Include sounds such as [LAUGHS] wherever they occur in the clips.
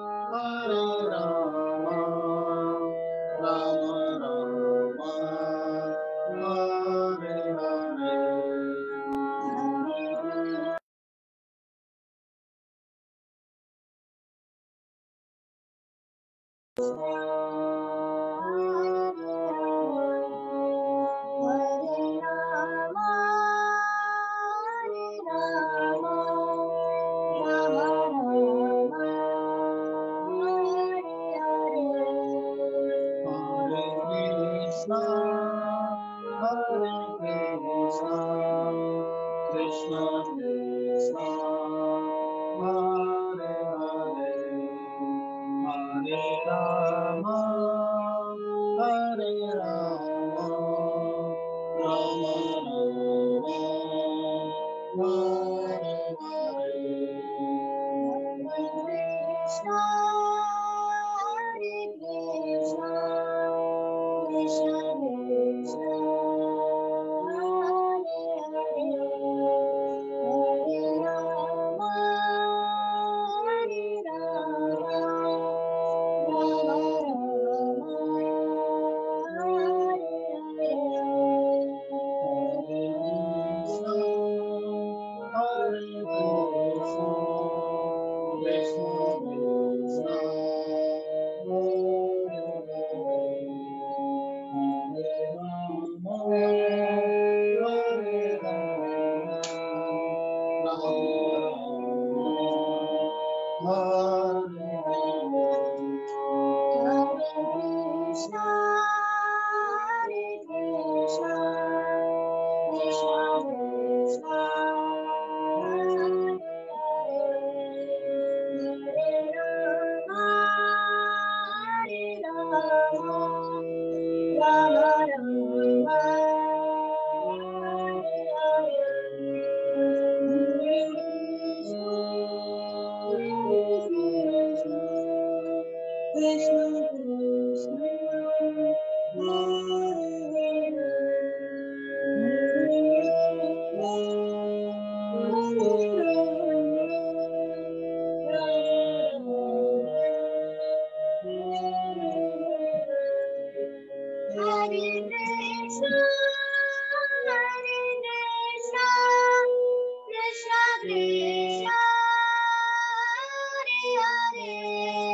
Hare Rama, Rama Hare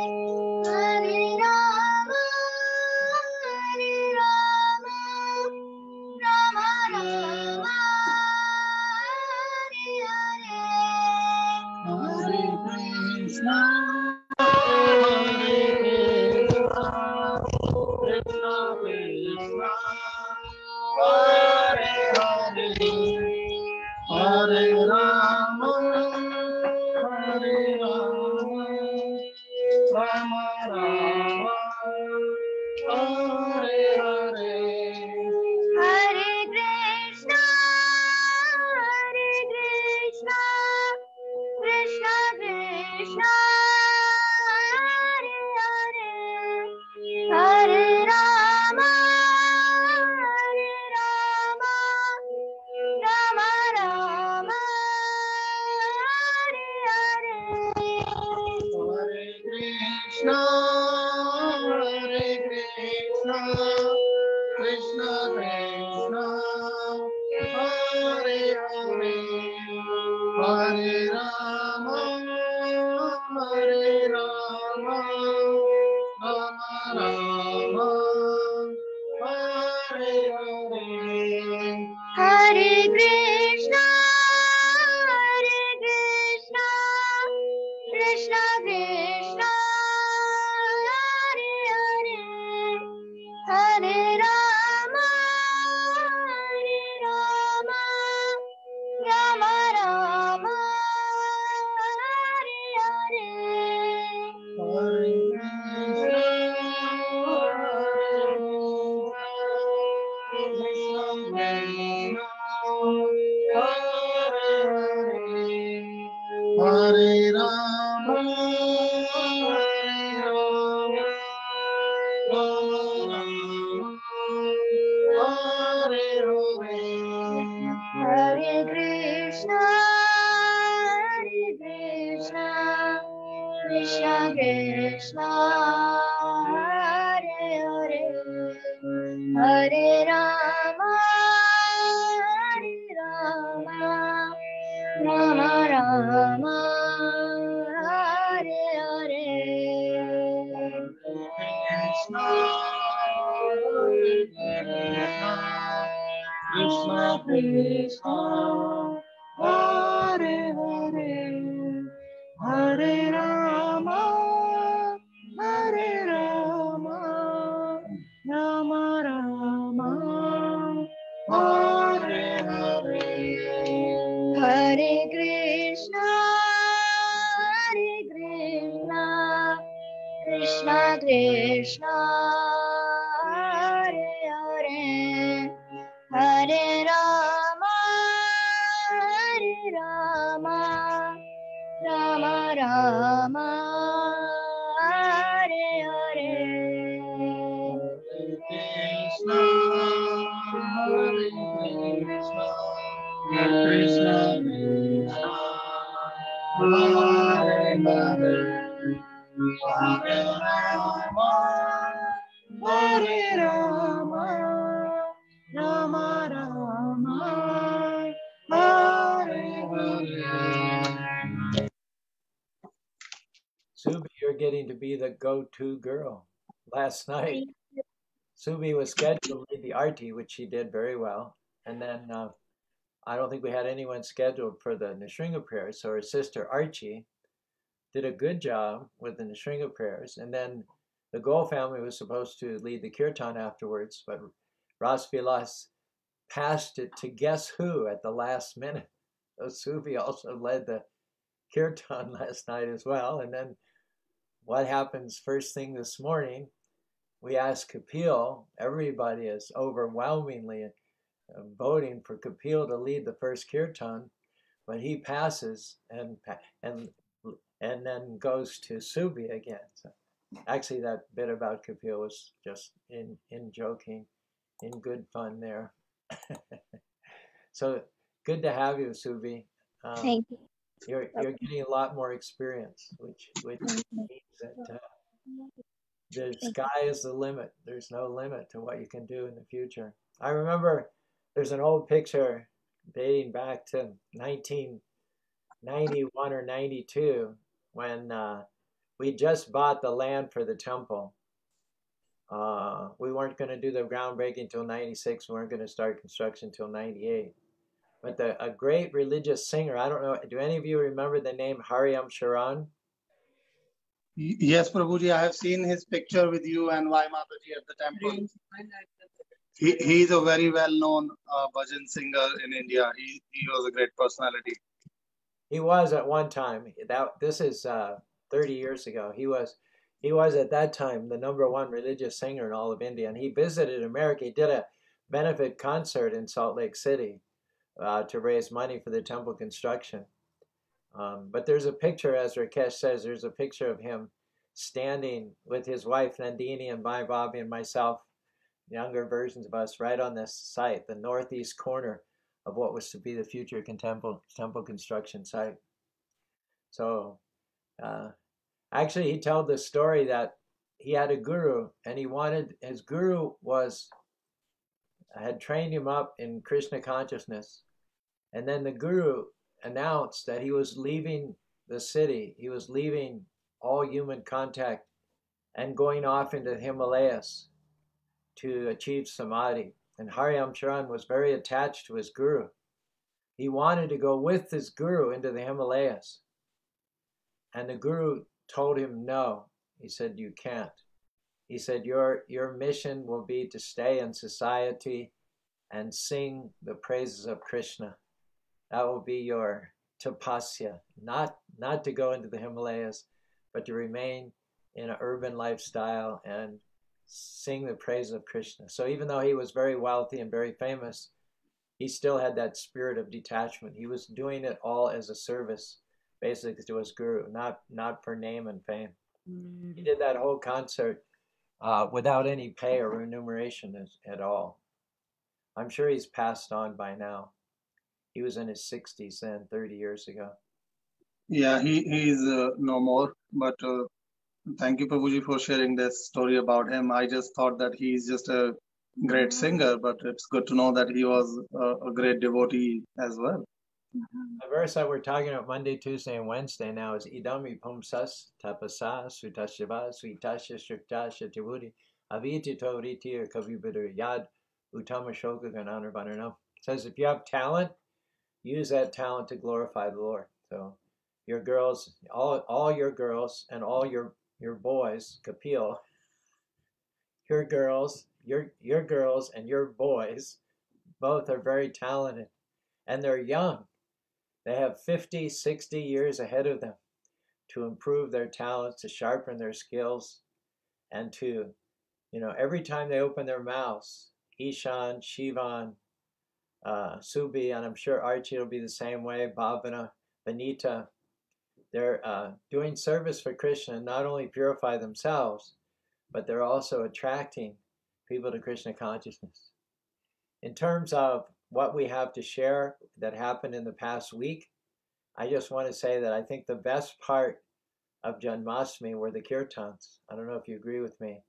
Last night, Subi was scheduled to lead the arti, which she did very well. And then uh, I don't think we had anyone scheduled for the Nishringa prayers. So her sister Archie did a good job with the Nishringa prayers. And then the Gol family was supposed to lead the kirtan afterwards, but Ras Vilas passed it to guess who at the last minute. So Subi also led the kirtan [LAUGHS] last night as well. And then what happens first thing this morning? We asked Kapil, everybody is overwhelmingly uh, voting for Kapil to lead the first kirtan, but he passes and and and then goes to Subi again. So actually, that bit about Kapil was just in in joking, in good fun there. [LAUGHS] so good to have you, Subi. Um, Thank you. you're you're getting a lot more experience, which which means that uh, the sky is the limit. There's no limit to what you can do in the future. I remember there's an old picture dating back to 1991 or 92 when uh, we just bought the land for the temple. Uh, we weren't going to do the groundbreaking until 96. We weren't going to start construction until 98. But the, a great religious singer, I don't know, do any of you remember the name Hari Om Sharan? Y- Yes, Prabhuji, I have seen his picture with you and Vai Mataji at the temple. He, he is a very well-known uh, bhajan singer in India. He, he was a great personality. He was at one time. That this is uh, 30 years ago. He was he was at that time the number one religious singer in all of India, and he visited America. He did a benefit concert in Salt Lake City uh, to raise money for the temple construction. Um, but there's a picture, as Rakesh says, there's a picture of him standing with his wife Nandini and Vaibhavi and myself, younger versions of us, right on this site, the northeast corner of what was to be the future temple temple construction site. So, uh, actually, he told the story that he had a guru, and he wanted his guru was had trained him up in Krishna consciousness, and then the guru announced that he was leaving the city. He was leaving all human contact and going off into the Himalayas to achieve samadhi. And Hari Om Sharan was very attached to his guru. He wanted to go with his guru into the Himalayas. And the guru told him no. He said, You can't. He said, Your your mission will be to stay in society and sing the praises of Krishna. That will be your tapasya, not not to go into the Himalayas, but to remain in an urban lifestyle and sing the praise of Krishna. So even though he was very wealthy and very famous, he still had that spirit of detachment. He was doing it all as a service, basically to his guru, not not for name and fame. He did that whole concert uh, without any pay or remuneration as, at all. I'm sure he's passed on by now. He was in his 60s then, 30 years ago. Yeah, he, he is uh, no more, but uh, Thank you, Prabhuji, for sharing this story about him. I just thought that he's just a great singer, but it's good to know that he was a, a great devotee as well. The verse that we're talking about Monday, Tuesday, and Wednesday now is Idami Pumsas Tapasa Sutashiva Svitasha Shuktasha Tivudi Aviti Tavriti or Kavibidur Yad Utama Shoka Gananarvananam. It says if you have talent, use that talent to glorify the Lord. So your girls, all all your girls and all your your boys, Kapil, [LAUGHS] your girls, your your girls and your boys, both are very talented and they're young. They have 50, 60 years ahead of them to improve their talents, to sharpen their skills, and to, you know, every time they open their mouths, Ishan, Shivan, uh, Subi, and I'm sure Archie will be the same way, Bhavana, Benita, they're uh, doing service for Krishna, not only purify themselves, but they're also attracting people to Krishna consciousness. In terms of what we have to share that happened in the past week, I just want to say that I think the best part of Janmashtami were the kirtans. I don't know if you agree with me,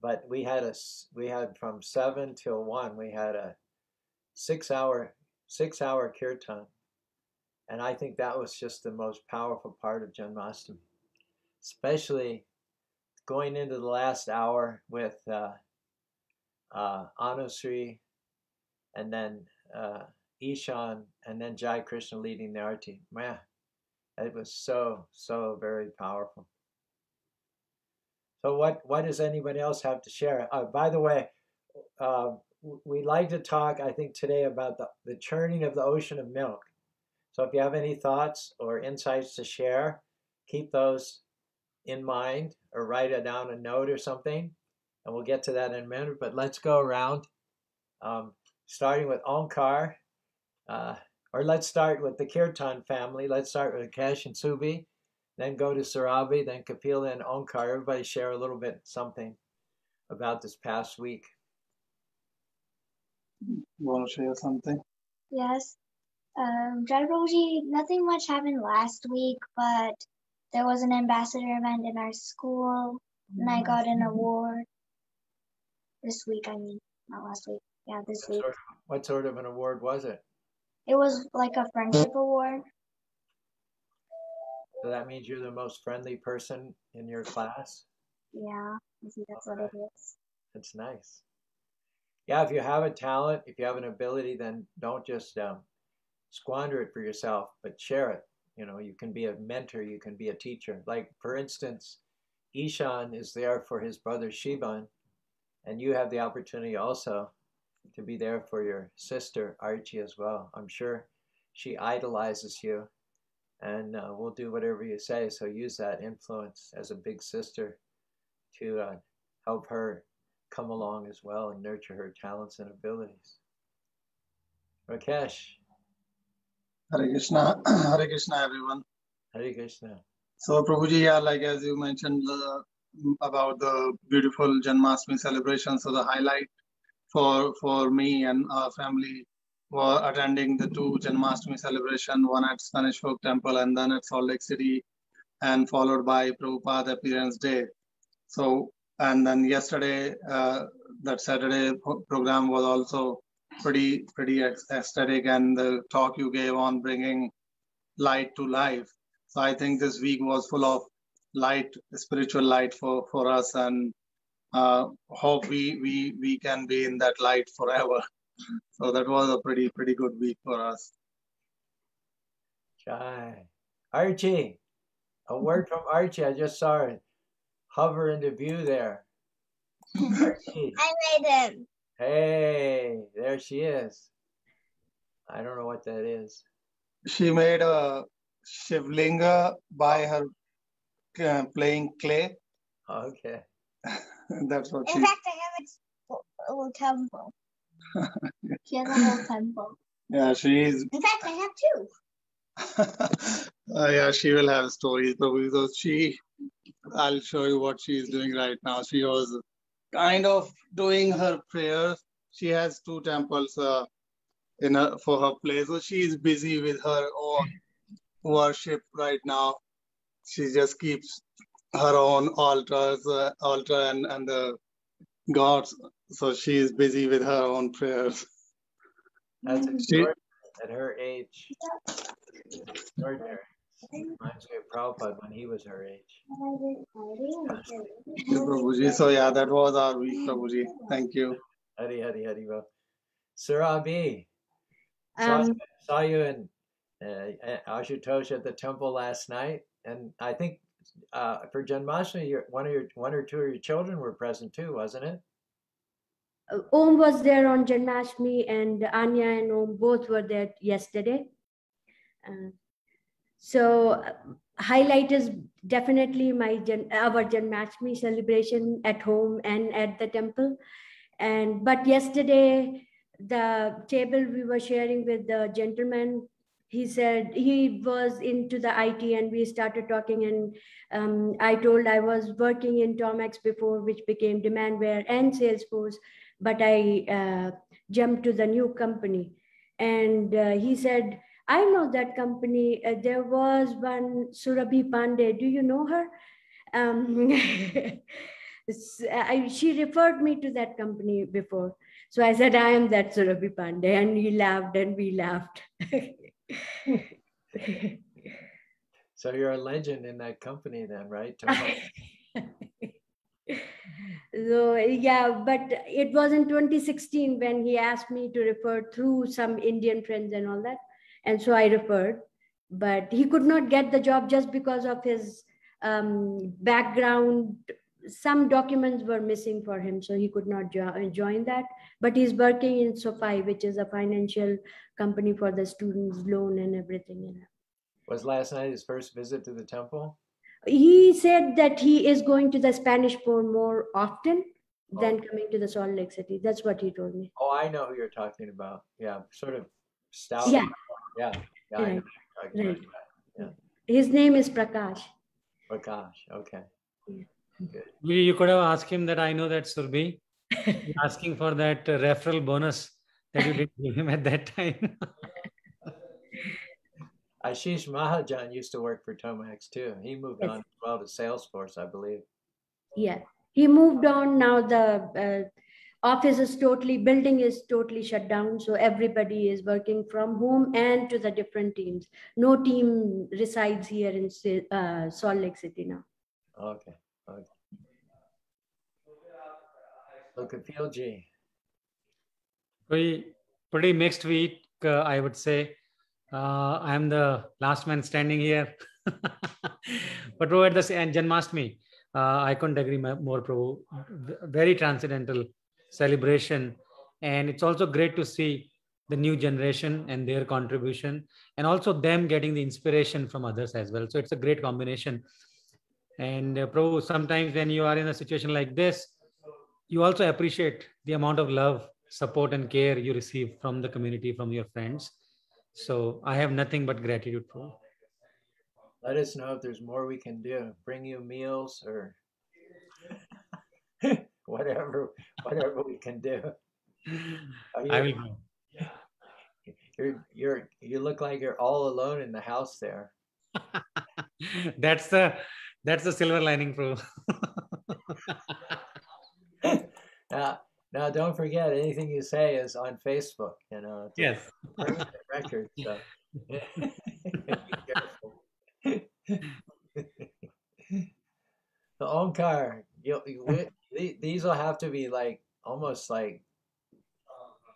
but we had a we had from seven till one. We had a six hour six hour kirtan, and I think that was just the most powerful part of Janmashtami, especially going into the last hour with uh, uh, Anusri and then uh, Ishan, and then Jai Krishna leading the arti. Man, it was so, so very powerful. So what, what does anybody else have to share? Uh, by the way, uh, we'd like to talk, I think, today about the, the churning of the ocean of milk. So if you have any thoughts or insights to share, keep those in mind or write it down a note or something. And we'll get to that in a minute, but let's go around. Um, starting with Onkar, uh, or let's start with the Kirtan family. Let's start with Kesh and Subi, then go to Sarabi, then Kapila and Onkar. Everybody share a little bit something about this past week. Want to share something? Yes. Um, Jairoji, nothing much happened last week, but there was an ambassador event in our school, and I got an award this week. I mean, not last week. Yeah, this What week. sort, what sort of an award was it? It was like a friendship award. So that means you're the most friendly person in your class? Yeah, I think that's what it is. That's nice. Yeah, if you have a talent, if you have an ability, then don't just um, squander it for yourself, but share it. You know, you can be a mentor, you can be a teacher. Like, for instance, Ishan is there for his brother Shivan, and you have the opportunity also to be there for your sister Archie as well. I'm sure she idolizes you and uh, will do whatever you say. So use that influence as a big sister to uh, help her come along as well and nurture her talents and abilities. Rakesh, Hare Krishna, [CLEARS THROAT] Hare Krishna, everyone. Hare Krishna. So, Prabhuji, yeah, like as you mentioned uh, about the beautiful Janmashtami celebration, so the highlight for for me and our family were attending the two Janmashtami celebration, one at Spanish Fork Temple and then at Salt Lake City, and followed by Prabhupada Appearance Day. So, and then yesterday, uh, that Saturday program was also pretty pretty ecstatic, and the talk you gave on bringing light to life. So I think this week was full of light, spiritual light for for us, and uh, hope we we we can be in that light forever. [LAUGHS] So that was a pretty pretty good week for us. Jai. Archie, a word from Archie. I just saw her hover into view there. [LAUGHS] I made him. Hey, there she is. I don't know what that is. She made a shivlinga by her uh, playing clay. Okay. [LAUGHS] That's what she. In fact, I have a little temple. [LAUGHS] she has a whole temple. Yeah, she is. In fact, I have two. uh, yeah, she will have stories, but so she, I'll show you what she is doing right now. She was kind of doing her prayers. She has two temples uh, in her, for her place, so she is busy with her own worship right now. She just keeps her own altars, uh, altar, and and the gods. So she's busy with her own prayers. That's She- at her age. Extraordinary. Reminds me of Prabhupada when he was her age. Yeah, Prabhuji. So yeah, that was our week, Prabhuji. Thank you. Hari Hari Hari Bo. Surabi, saw, Um, saw you in uh, Ashutosh at the temple last night, and I think uh, for Janmashtami, your, one of your one or two of your children were present too, wasn't it? uh, Om was there on Janmashtami, and Anya and Om both were there yesterday. Uh, so, highlight is definitely my our Janmashtami celebration at home and at the temple. And but yesterday, the table we were sharing with the gentleman, he said he was into the IT, and we started talking. And um, I told I was working in Tomax before, which became Demandware and Salesforce but I uh, jumped to the new company. And uh, he said, I know that company. Uh, there was one Surabhi Pandey. Do you know her? Um, [LAUGHS] I, she referred me to that company before. So I said, I am that Surabhi Pandey. And he laughed and we laughed. [LAUGHS] So you're a legend in that company then, right? [LAUGHS] So yeah but it was in 2016 when he asked me to refer through some indian friends and all that and so i referred but he could not get the job just because of his um, background some documents were missing for him so he could not jo- join that but he's working in sofi which is a financial company for the students loan and everything you know. Was last night his first visit to the temple? he said that he is going to the Spanish Fork more often than coming to the Salt Lake City. That's what he told me. Oh, I know who you're talking about. Yeah, sort of stout. Yeah. Yeah. Yeah. I know Right, who you're talking about. His name is Prakash. Prakash. Okay. You, you could have asked him that I know that Surbi, [LAUGHS] asking for that uh, referral bonus that you didn't give him at that time. [LAUGHS] Ashish Mahajan used to work for Tomax too. He moved Yes. on as well to Salesforce, I believe. Yeah, he moved on. Now the uh, office is totally, building is totally shut down. So everybody is working from home and to the different teams. No team resides here in uh, Salt Lake City now. Okay. Okay. Look at Philji. pretty, pretty mixed week, uh, I would say. Uh, I am the last man standing here. [LAUGHS] but Prabhu, at the sa- and Janmashtami, uh, I couldn't agree more, Prabhu. Very transcendental celebration. And it's also great to see the new generation and their contribution, and also them getting the inspiration from others as well. So it's a great combination. And uh, Prabhu, sometimes when you are in a situation like this, you also appreciate the amount of love support and care you receive from the community from your friends so i have nothing but gratitude for Let us know if there's more we can do. Bring you meals or [LAUGHS] whatever, [LAUGHS] whatever we can do. Are [LAUGHS] oh, i you- will You're, you're, you look like you're all alone in the house there. [LAUGHS] that's the that's the silver lining pro Now, now, don't forget anything you say is on Facebook. You know, yes record. So the Onkar, you, you, these will have to be like almost like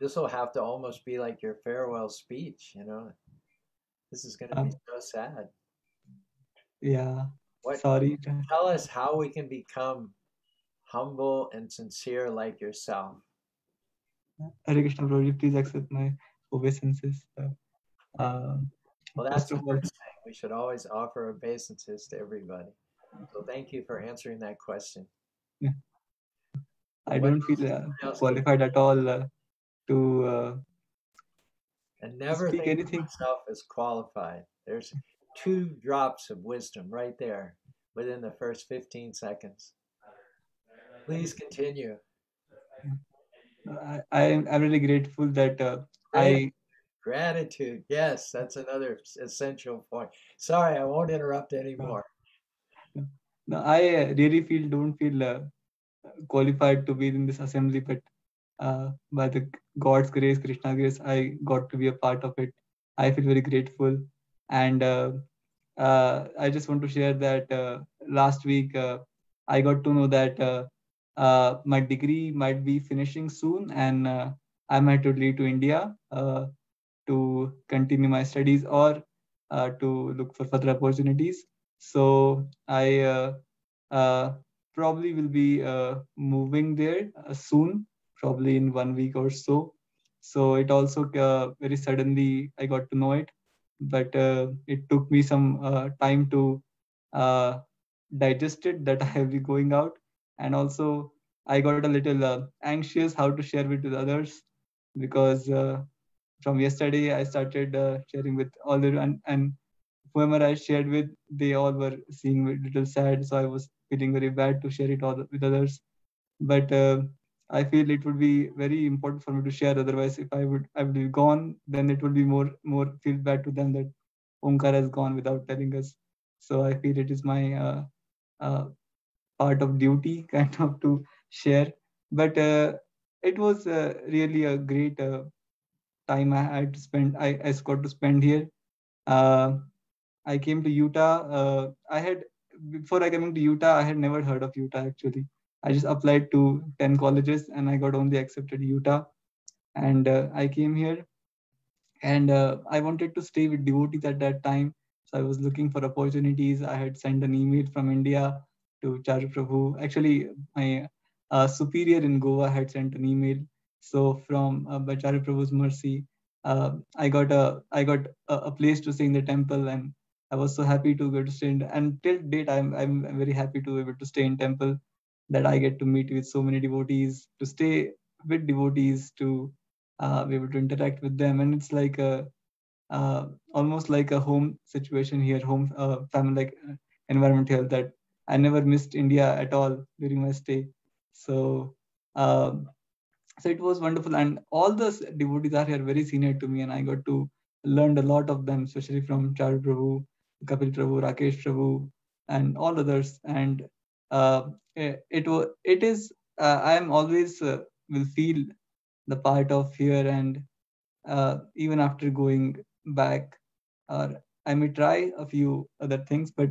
this will have to almost be like your farewell speech. You know, this is going to be Um, so sad. Yeah, What? sorry. Tell us how we can become humble and sincere like yourself. Hare Krishna Prabhuji, please accept my obeisances. Uh, uh, Well, that's the first thing. We should always offer obeisances to everybody. So thank you for answering that question. I don't feel uh, qualified at all uh, to. Uh, And never speak think anything. of yourself as qualified. There's two drops of wisdom right there within the first 15 seconds. Please continue. I, I am I'm really grateful that uh, I Gratitude. Yes, that's another essential point. Sorry, I won't interrupt anymore. no, I really feel don't feel uh, qualified to be in this assembly, but uh, by the God's grace, Krishna grace, I got to be a part of it. I feel very grateful, and uh, uh, I just want to share that uh, last week uh, I got to know that uh, my degree might be finishing soon, and I might to leave to India to continue my studies or to look for further opportunities. So I probably will be uh, moving there uh, soon, probably in one week or so. So it also uh, very suddenly I got to know it, but uh, it took me some uh, time to uh, digest it that I will be going out, and also I got a little anxious how to share it with others because from yesterday I started sharing with all the and, and whoever I shared with, they all were seeing a little sad. So I was feeling very bad to share it all with others. But uh, I feel it would be very important for me to share. Otherwise, if I would I would be gone, then it would be more more feel bad to them that Omkar has gone without telling us. So I feel it is my uh, uh, part of duty [LAUGHS] kind of to share. But uh, it was uh, really a great uh, time I had to spend. I, I got to spend here. I came to Utah. I had before I came to Utah, I had never heard of Utah actually. I just applied to 10 colleges and I got only accepted Utah. And uh, I came here and uh, I wanted to stay with devotees at that time. So I was looking for opportunities. I had sent an email from India to Charu Prabhu. Actually, my uh, superior in Goa had sent an email. So from uh, by Prabhu's mercy, uh, I got a I got a, a place to stay in the temple and I was so happy to go to stay in, and till date I'm I'm very happy to be able to stay in temple that I get to meet with so many devotees, to stay with devotees, to uh, be able to interact with them, and it's like a uh, almost like a home situation here, home uh, family like uh, environment here that I never missed India at all during my stay. So um, so it was wonderful, and all the devotees are here very senior to me, and I got to learned a lot of them, especially from Charu Prabhu, Kapil Prabhu, Rakesh Prabhu, and all others. And uh, it, it it is uh, I am always uh, will feel the part of here, and uh, even after going back, or I may try a few other things, but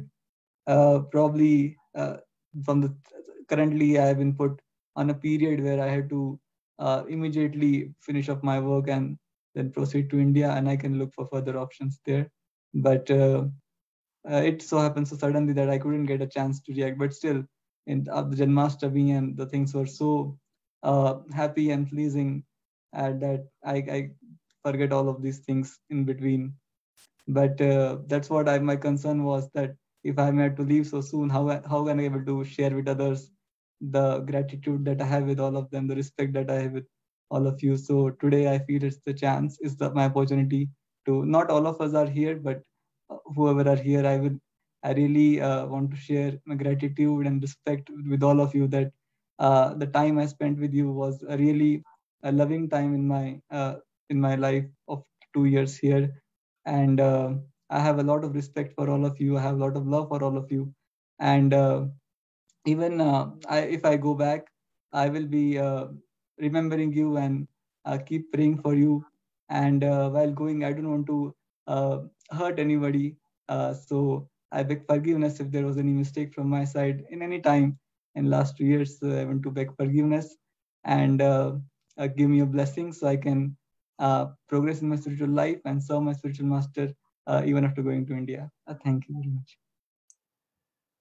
uh, probably uh, from the currently I have been put on a period where I had to immediately finish up my work and then proceed to India, and I can look for further options there. But uh, it so happened so suddenly that I couldn't get a chance to react. But still, in uh, the Janmashtami and the things were so uh, happy and pleasing uh, that I, I forget all of these things in between. But uh, that's what I my concern was that if I'm had to leave so soon, how how can I able to share with others the gratitude that I have with all of them, the respect that I have with all of you. So today I feel it's the chance, it's the, my opportunity to not all of us are here, but whoever are here, I will I really uh, want to share my gratitude and respect with all of you that uh, the time I spent with you was a really a loving time in my uh, in my life of two years here, and uh, I have a lot of respect for all of you. I have a lot of love for all of you, and uh, even I, if I go back, I will be remembering you and keep praying for you. And while going, I don't want to hurt anybody. so I beg forgiveness if there was any mistake from my side in any time in last two years. Uh, I want to beg forgiveness and uh, uh, give me a blessing so I can progress in my spiritual life and serve my spiritual master even after going to India. thank you very much.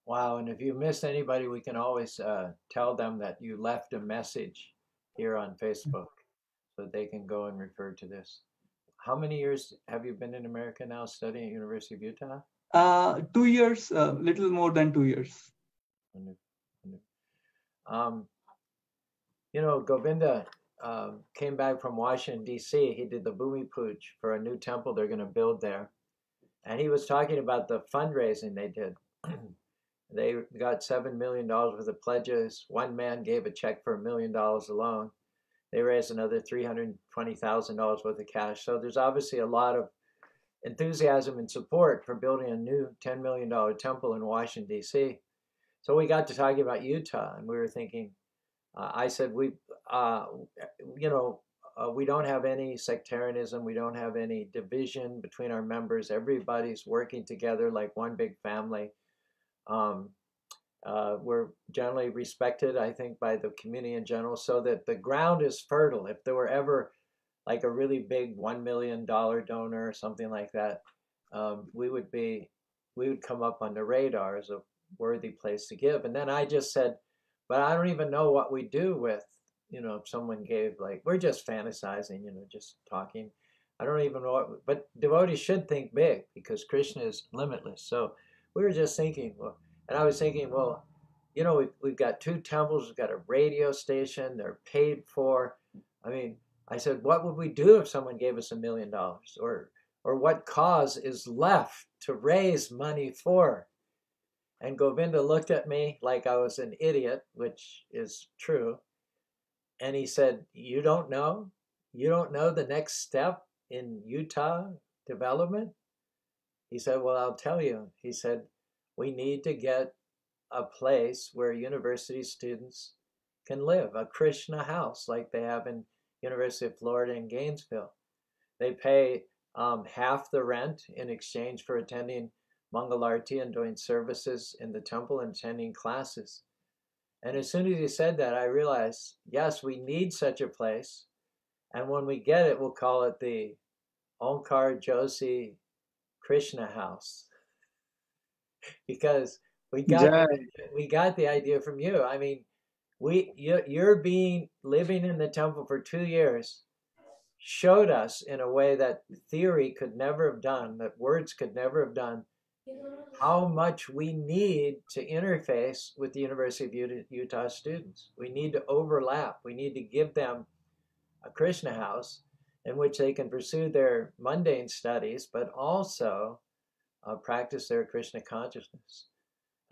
Wow, and if you miss anybody, we can always uh, tell them that you left a message here on Facebook so they can go and refer to this. How many years have you been in America now studying at University of Utah? Uh, two years, a uh, little more than two years. Um, you know, Govinda uh, came back from Washington, D.C. He did the Bhumi Puj for a new temple they're going to build there. And he was talking about the fundraising they did. [CLEARS THROAT] they got $7 million worth of pledges. One man gave a check for a million dollars alone. They raised another $320,000 worth of cash. So there's obviously a lot of enthusiasm and support for building a new $10 million temple in Washington, D.C. so we got to talking about Utah, and we were thinking. Uh, I said we, uh, you know, uh, we don't have any sectarianism. We don't have any division between our members. Everybody's working together like one big family. Um, uh, we're generally respected, I think, by the community in general, so that the ground is fertile. If there were ever like a really big one million dollar donor or something like that, um, we would be we would come up on the radar as a worthy place to give. And then I just said, but I don't even know what we do with you know if someone gave like we're just fantasizing, you know, just talking. I don't even know what, but devotees should think big because Krishna is limitless. So we were just thinking, well and I was thinking, well, you know, we've, we've got two temples, we've got a radio station, they're paid for. I mean, I said, what would we do if someone gave us a million dollars? Or or what cause is left to raise money for? And Govinda looked at me like I was an idiot, which is true. And he said, You don't know? You don't know the next step in Utah development? He said, Well, I'll tell you. He said, we need to get a place where university students can live, a Krishna house like they have in University of Florida in Gainesville. They pay um, half the rent in exchange for attending Mangalarti and doing services in the temple and attending classes. And as soon as he said that, I realized, yes, we need such a place. And when we get it, we'll call it the Onkar Joshi Krishna House [LAUGHS] because we got we got the idea from you. I mean, we you, you're being living in the temple for two years showed us in a way that theory could never have done, that words could never have done, how much we need to interface with the University of Utah students. We need to overlap. We need to give them a Krishna house in which they can pursue their mundane studies, but also uh, practice their Krishna consciousness.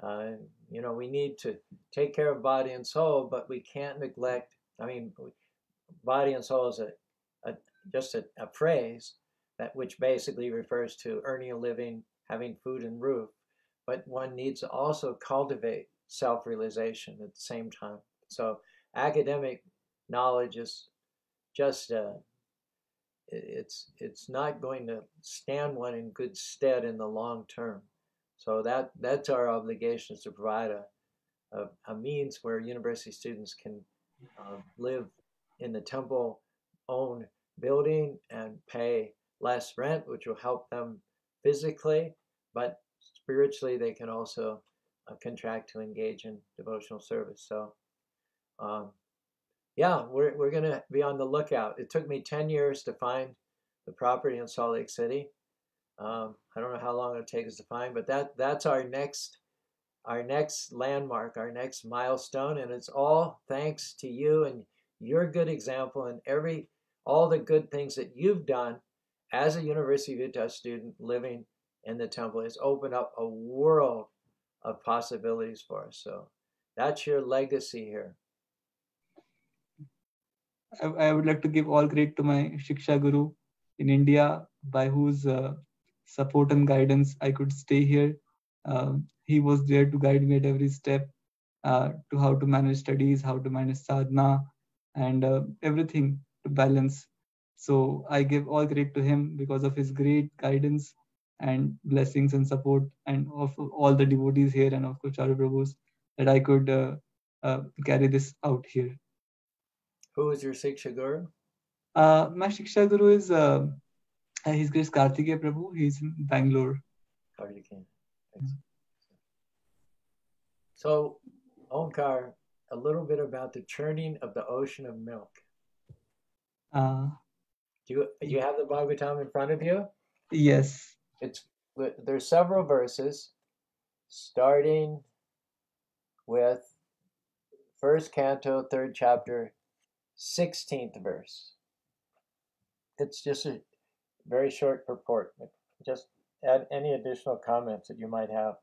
Uh, you know, we need to take care of body and soul, but we can't neglect. I mean, body and soul is a, a just a, a, phrase that which basically refers to earning a living, having food and roof. But one needs to also cultivate self-realization at the same time. So academic knowledge is just a, it's it's not going to stand one in good stead in the long term. So that that's our obligation is to provide a, a, a means where university students can uh, live in the temple own building and pay less rent, which will help them physically, but spiritually they can also uh, contract to engage in devotional service. So um, yeah, we're, we're going to be on the lookout. It took me 10 years to find the property in Salt Lake City. Um, I don't know how long it'll take us to find, but that that's our next our next landmark, our next milestone, and it's all thanks to you and your good example and every all the good things that you've done as a University of Utah student living in the temple. It's opened up a world of possibilities for us. So that's your legacy here. I, I would like to give all credit to my Shiksha Guru in India, by whose uh, support and guidance I could stay here. Uh, he was there to guide me at every step uh, to how to manage studies, how to manage sadhana, and uh, everything to balance. So I give all credit to him because of his great guidance and blessings and support, and of all the devotees here, and of course Charu Prabhu's, that I could uh, uh, carry this out here. Who is your Siksha Guru? Uh, my Shiksha Guru is uh, His Grace Kartikeya Prabhu. He's in Bangalore. Kartikeya. So, Onkar, a little bit about the churning of the ocean of milk. Uh, do you do you have the Bhagavatam in front of you? Yes. It's there's several verses, starting with first canto, third chapter, 16th verse. It's just a very short purport. Just add any additional comments that you might have.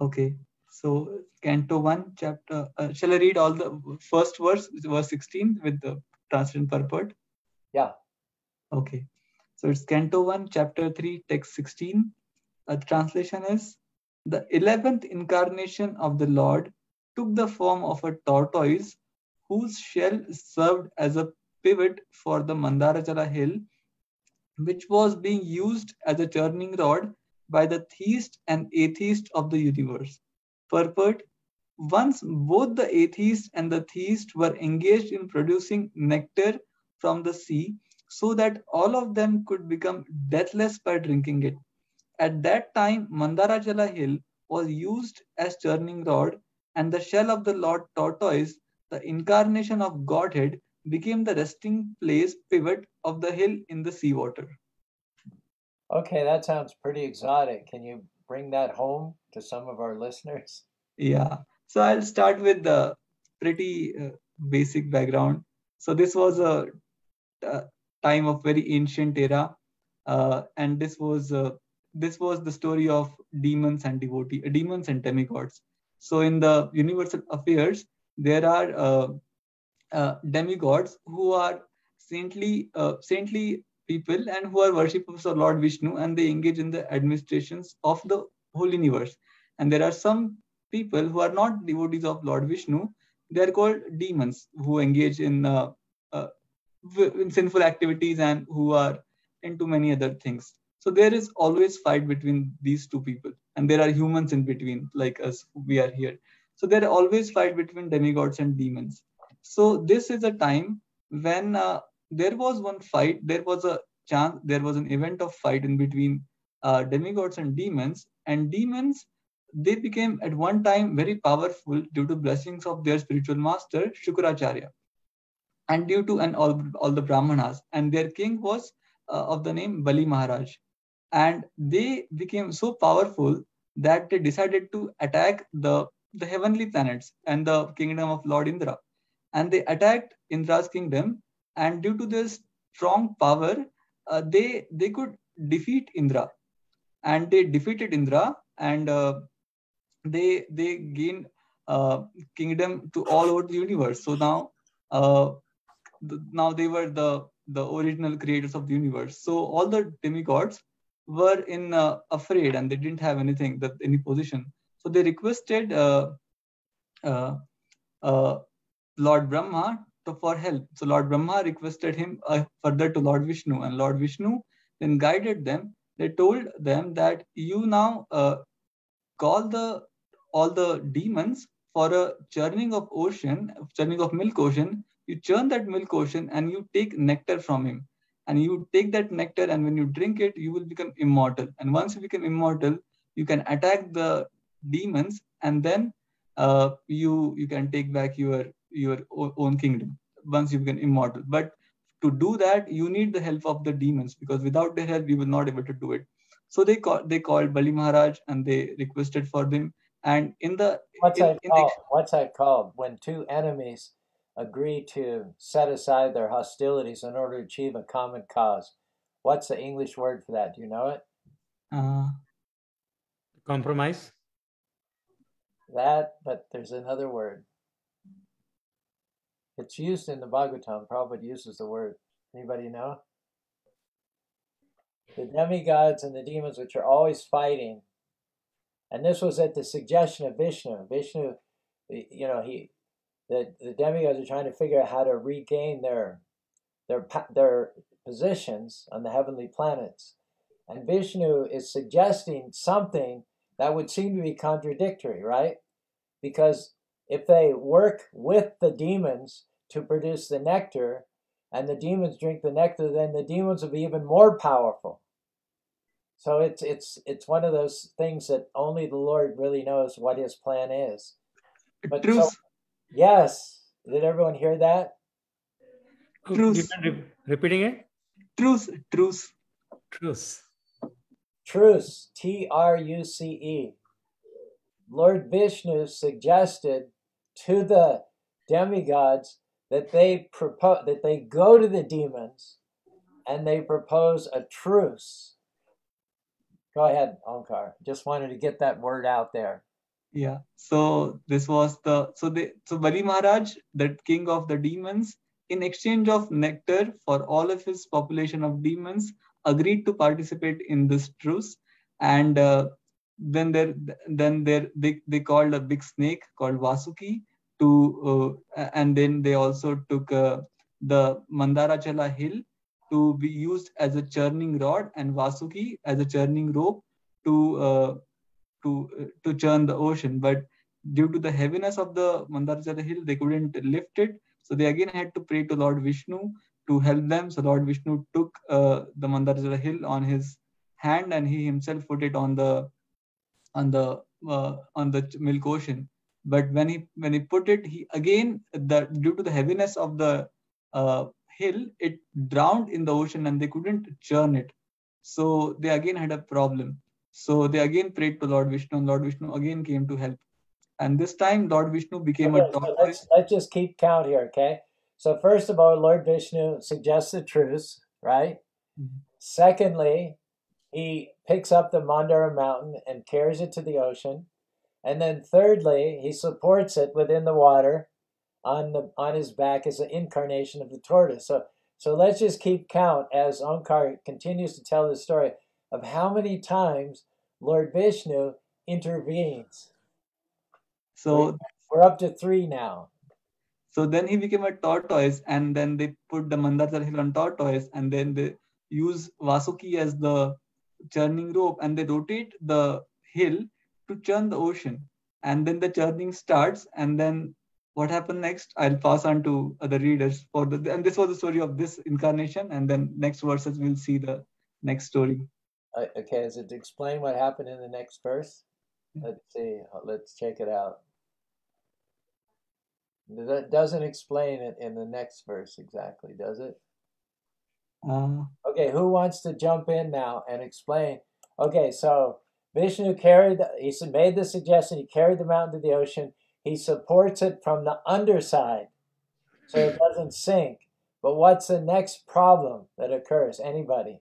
Okay. So, Canto 1, chapter. Uh, shall I read all the first verse, verse 16, with the translation purport? Yeah. Okay. So, it's Canto 1, chapter 3, text 16. Uh, the translation is the 11th incarnation of the Lord took the form of a tortoise whose shell served as a pivot for the Mandarachala hill, which was being used as a churning rod by the theist and atheist of the universe. Purport Once both the atheist and the theist were engaged in producing nectar from the sea, so that all of them could become deathless by drinking it. At that time, Mandarachala hill was used as churning rod, and the shell of the Lord tortoise, the incarnation of Godhead, became the resting place pivot of the hill in the seawater. Okay, that sounds pretty exotic. Can you bring that home to some of our listeners? Yeah. So I'll start with the pretty uh, basic background. So this was a, a time of very ancient era, uh, and this was uh, this was the story of demons and devotee, demons and demigods. So in the universal affairs, there are uh, uh, demigods who are saintly uh, saintly people and who are worshippers of Lord Vishnu and they engage in the administrations of the whole universe. And there are some people who are not devotees of Lord Vishnu. They are called demons who engage in, uh, uh, in sinful activities and who are into many other things. So there is always fight between these two people, and there are humans in between, like us. We are here. So there are always fight between demigods and demons. So this is a time when uh, there was one fight. There was a chance. There was an event of fight in between uh, demigods and demons. And demons, they became at one time very powerful due to blessings of their spiritual master Shukracharya, and due to and all all the brahmanas. And their king was uh, of the name Bali Maharaj, and they became so powerful that they decided to attack the the heavenly planets and the kingdom of Lord Indra. And they attacked Indra's kingdom and due to their strong power uh, they they could defeat indra. And they defeated indra and uh, they they gained uh, kingdom to all over the universe. So now uh, the, now they were the the original creators of the universe. So all the demigods were in uh, afraid and they didn't have anything that any position so they requested uh, lord brahma to, for help. So Lord Brahma requested him uh, further to Lord Vishnu, and Lord Vishnu then guided them. They told them that you now uh, call the all the demons for a churning of ocean, churning of milk ocean. You churn that milk ocean and you take nectar from him. And you take that nectar, and when you drink it, you will become immortal. And once you become immortal, you can attack the demons, and then uh, you you can take back your your own kingdom once you become immortal. But to do that, you need the help of the demons because without their help, you will not be able to do it. So they call, they called Bali Maharaj and they requested for them. And in the what's in, that in called? The, what's that called? When two enemies agree to set aside their hostilities in order to achieve a common cause. What's the English word for that? Do you know it? Uh, Compromise. That, but there's another word. It's used in the Bhagavatam. Prabhupada uses the word. Anybody know? The demigods and the demons, which are always fighting. And this was at the suggestion of Vishnu. Vishnu, you know, he, the, the demigods are trying to figure out how to regain their, their, their positions on the heavenly planets. And Vishnu is suggesting something that would seem to be contradictory, right? Because if they work with the demons to produce the nectar, and the demons drink the nectar, then the demons will be even more powerful. So it's it's it's one of those things that only the Lord really knows what His plan is. But Truth. So, yes, did everyone hear that? Truth. Repeating it. Truth. Truth. Truth. Truce. T R U C E. Lord Vishnu suggested to the demigods that they propose that they go to the demons and they propose a truce. Go ahead, Omkar. Just wanted to get that word out there. Yeah. So this was the so the so Bali Maharaj, the king of the demons, in exchange of nectar for all of his population of demons, agreed to participate in this truce, and uh, then there then there they, they called a big snake called Vasuki to uh, and then they also took uh, the Mandarachala hill to be used as a churning rod and Vasuki as a churning rope to uh, to uh, to churn the ocean. But due to the heaviness of the Mandarachala hill, they couldn't lift it. So they again had to pray to Lord Vishnu to help them. So Lord Vishnu took uh, the Mandarachala hill on his hand and he himself put it on the on the uh, on the milk ocean. But when he when he put it he again the due to the heaviness of the uh, hill it drowned in the ocean and they couldn't churn it. So they again had a problem. So they again prayed to lord vishnu and lord vishnu again came to help. And this time lord vishnu became Okay, a so let's, let's just keep count here, okay? So first of all, Lord Vishnu suggests the truce, right? Mhm. Secondly, he picks up the Mandara mountain and carries it to the ocean. And then thirdly, he supports it within the water on the on his back as an incarnation of the tortoise. So so let's just keep count as Omkar continues to tell the story of how many times Lord Vishnu intervenes. so We're up to three now. So then he became a tortoise, and then they put the Mandara hill on tortoise, and then they use Vasuki as the churning rope, and they rotate the hill to churn the ocean. And then the churning starts, and then what happened next? I'll pass on to other readers for the. And this was the story of this incarnation, and then next verses we'll see the next story. Uh, Okay, is it explain what happened in the next verse? Let's see. Let's check it out. That doesn't explain it in the next verse exactly, does it? Uh, Okay, who wants to jump in now and explain? Okay, so Vishnu carried, the, he made the suggestion, he carried the mountain to the ocean. He supports it from the underside so it doesn't sink. But what's the next problem that occurs? Anybody?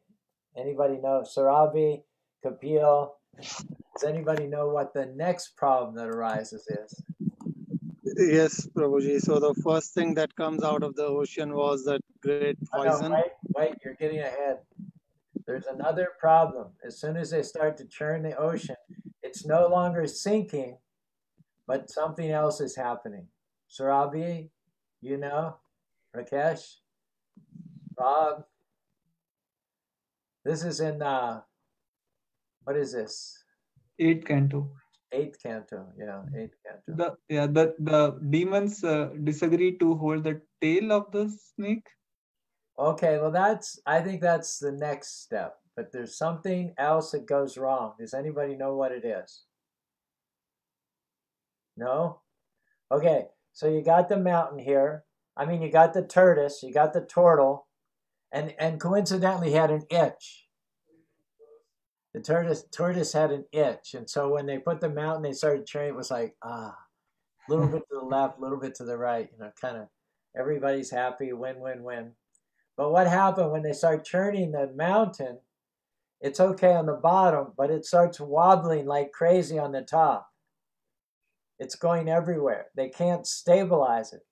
Anybody know? Sarabi, Kapil, does anybody know what the next problem that arises is? Yes, Prabhuji. So the first thing that comes out of the ocean was that great no, poison. wait, wait, you're getting ahead. There's another problem. As soon as they start to churn the ocean, it's no longer sinking, but something else is happening. Sarabi, you know? Rakesh? Rob? This is in, uh, what is this? eighth canto. Eighth canto. Yeah, eighth canto. The yeah the the demons uh, disagree to hold the tail of the snake. Okay, well, that's, I think that's the next step, but there's something else that goes wrong. Does anybody know what it is? No? Okay, so you got the mountain here. I mean, you got the tortoise, you got the turtle, and, and coincidentally, he had an itch. The tortoise, tortoise had an itch, and so when they put the mountain, they started churning. It was like ah, a little bit to the left, a little bit to the right. You know, kind of everybody's happy, win, win, win. But what happened when they start churning the mountain? It's okay on the bottom, but it starts wobbling like crazy on the top. It's going everywhere. They can't stabilize it.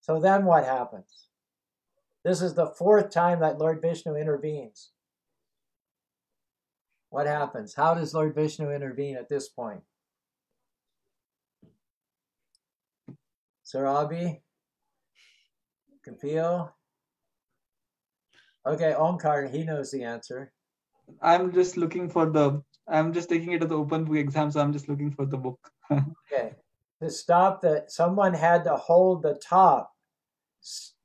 So then what happens? This is the fourth time that Lord Vishnu intervenes. What happens? How does Lord Vishnu intervene at this point? Sarabi? Kapil? Okay, Omkar, he knows the answer. I'm just looking for the. I'm just taking it as the open book exam, so I'm just looking for the book. [LAUGHS] Okay. To stop that, someone had to hold the top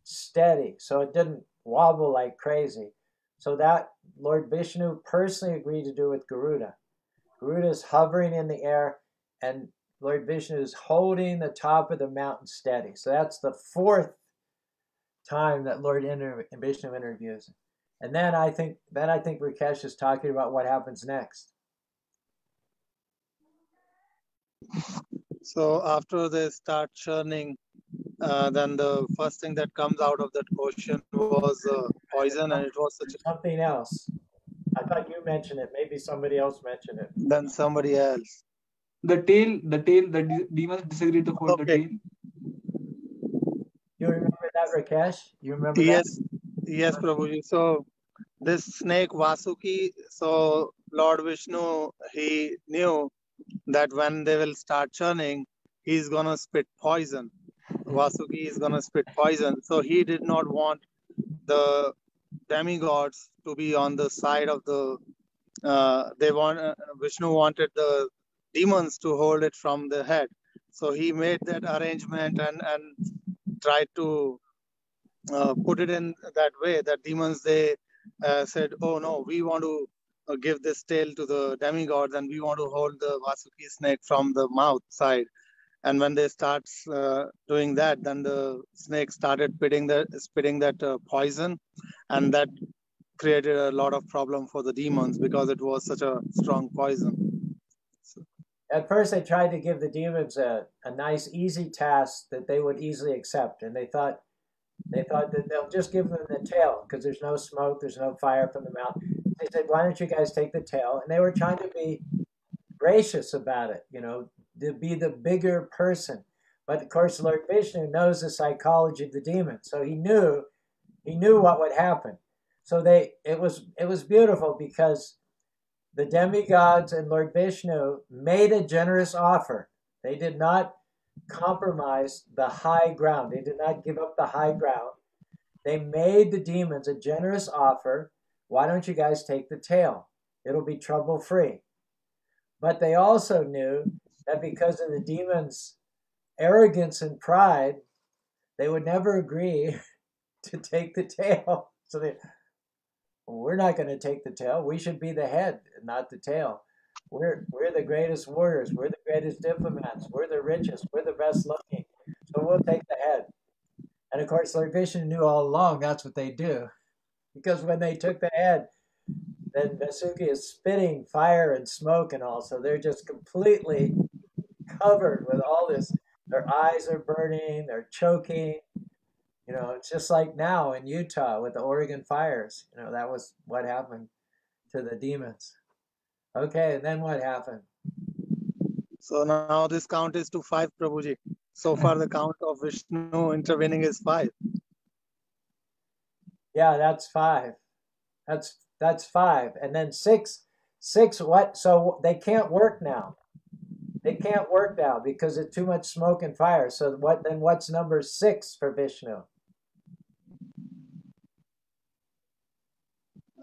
steady so it didn't wobble like crazy. So that Lord Vishnu personally agreed to do with Garuda. Garuda is hovering in the air, and Lord Vishnu is holding the top of the mountain steady. So that's the fourth time that Lord Inter- Vishnu interviews. And then I think then I think Rakesh is talking about what happens next. So after they start churning, uh, then the first thing that comes out of that ocean was uh, poison, and it was such. A, something else. I thought you mentioned it. Maybe somebody else mentioned it. then somebody else. the tail, the tail, the de- demons disagree to hold the Okay. tail. You remember that, Rakesh? You remember Yes, yes, Prabhuji. So this snake Vasuki. So Lord Vishnu, he knew that when they will start churning, he's gonna spit poison. Vasuki is gonna spit poison. So he did not want the demigods to be on the side of the. Uh, they want uh, Vishnu wanted the demons to hold it from the head. So he made that arrangement and and tried to uh, put it in that way that demons they uh, said, "Oh no, we want to uh, give this tail to the demigods and we want to hold the Vasuki snake from the mouth side." And when they start uh, doing that, then the snake started spitting that spitting that uh, poison, and that created a lot of problem for the demons because it was such a strong poison. So. At first, they tried to give the demons a, a nice, easy task that they would easily accept, and they thought they thought that they'll just give them the tail because there's no smoke, there's no fire from the mouth. They said, "Why don't you guys take the tail?" And they were trying to be gracious about it, you know, to be the bigger person. But of course, Lord Vishnu knows the psychology of the demon, so he knew he knew what would happen. So they it was it was beautiful because the demigods and Lord Vishnu made a generous offer. They did not compromise the high ground. They did not give up the high ground. They made the demons a generous offer. Why don't you guys take the tail? It'll be trouble free. But they also knew that because of the demons' arrogance and pride, they would never agree [LAUGHS] to take the tail. [LAUGHS] So they, well, we're not going to take the tail. We should be the head, not the tail. We're we're the greatest warriors. We're the greatest diplomats. We're the richest. We're the best looking. So we'll take the head. And of course, Lord Vishnu knew all along that's what they do, because when they took the head, then Vasuki is spitting fire and smoke and all. So they're just completely covered with all this. Their eyes are burning. They're choking. You know, it's just like now in Utah with the Oregon fires. You know, that was what happened to the demons. Okay, and then what happened? So now this count is to five, Prabhuji. So far, the count of Vishnu intervening is five. Yeah, that's five. That's that's five, and then six. Six. What? So they can't work now. They can't work now because it's too much smoke and fire. So what? Then what's number six for Vishnu?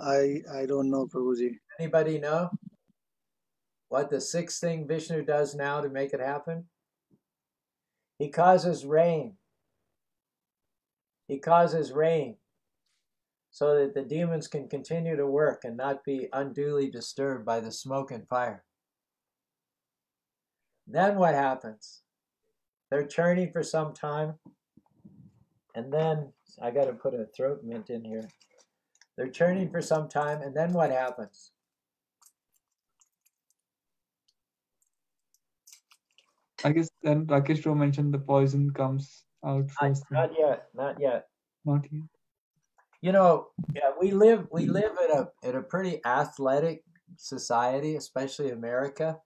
I I don't know, Prabhuji. Anybody know? what the sixth thing Vishnu does now to make it happen? He causes rain. He causes rain so that the demons can continue to work and not be unduly disturbed by the smoke and fire. Then what happens? They're churning for some time, and then I got to put a throat mint in here. They're churning for some time, and then what happens? I guess then Rakesh mentioned the poison comes out first. Not, not yet. Not yet. Not yet. You know, yeah, we live we live in a in a pretty athletic society, especially America.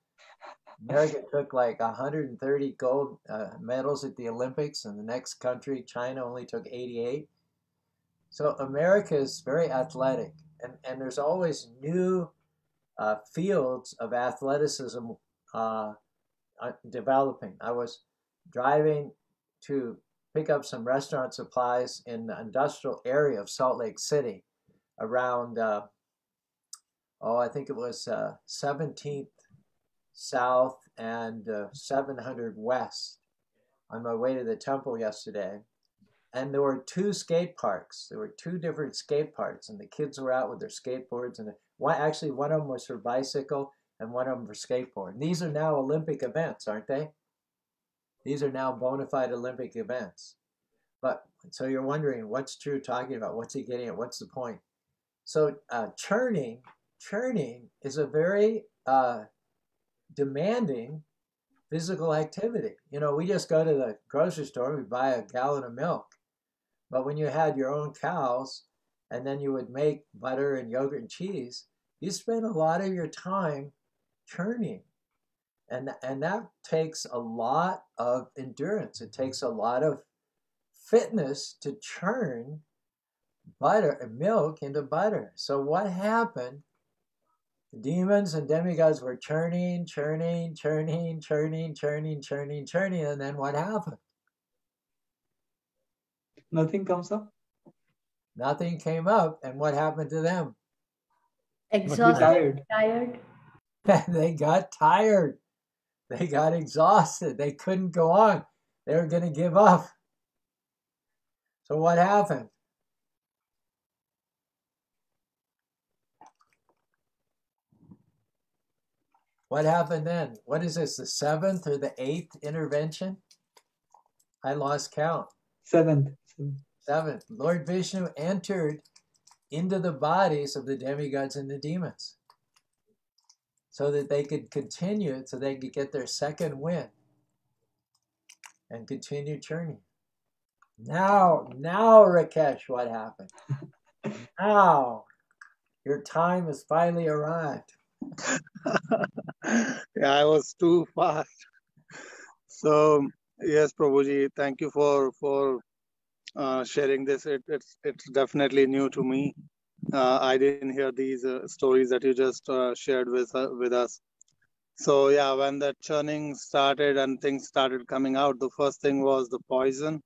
America took like 130 gold uh, medals at the Olympics, and the next country, China, only took 88. So America is very athletic, and, and there's always new uh, fields of athleticism uh, uh, developing. I was driving to pick up some restaurant supplies in the industrial area of Salt Lake City around, uh, oh, I think it was uh, 17th South and uh, 700 West on my way to the temple yesterday. And there were two skate parks. There were two different skate parks, and the kids were out with their skateboards. And one, actually, one of them was for bicycle, and one of them for skateboard. And these are now Olympic events, aren't they? These are now bona fide Olympic events. But so you're wondering what's Caru talking about? What's he getting at? What's the point? So uh, churning, churning is a very uh, demanding physical activity. You know, we just go to the grocery store, we buy a gallon of milk. But when you had your own cows, and then you would make butter and yogurt and cheese, you spend a lot of your time churning. And, and that takes a lot of endurance. It takes a lot of fitness to churn butter and milk into butter. So what happened demons and demigods were churning, churning, churning, churning, churning, churning, churning, and then what happened? Nothing comes up. Nothing came up, and what happened to them? Exhausted, tired. tired. [LAUGHS] they got tired. They got exhausted. They couldn't go on. They were going to give up. So what happened? What happened then? What is this, the seventh or the eighth intervention? I lost count. Seventh. Seventh. Lord Vishnu entered into the bodies of the demigods and the demons so that they could continue, so they could get their second win and continue churning. Now, now, Rakesh, what happened? [LAUGHS] now, your time has finally arrived. [LAUGHS] yeah, I was too fast. So yes, Prabhuji, thank you for for uh, sharing this. It, it's it's definitely new to me. Uh, I didn't hear these uh, stories that you just uh, shared with uh, with us. So yeah, when the churning started and things started coming out, the first thing was the poison,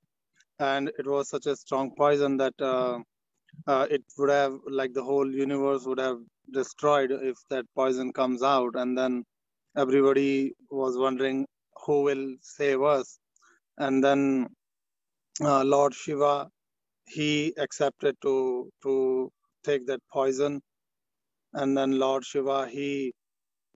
and it was such a strong poison that uh, it would have like the whole universe would have destroyed if that poison comes out. And then everybody was wondering who will save us. And then uh, lord shiva he accepted to to take that poison. And then lord shiva he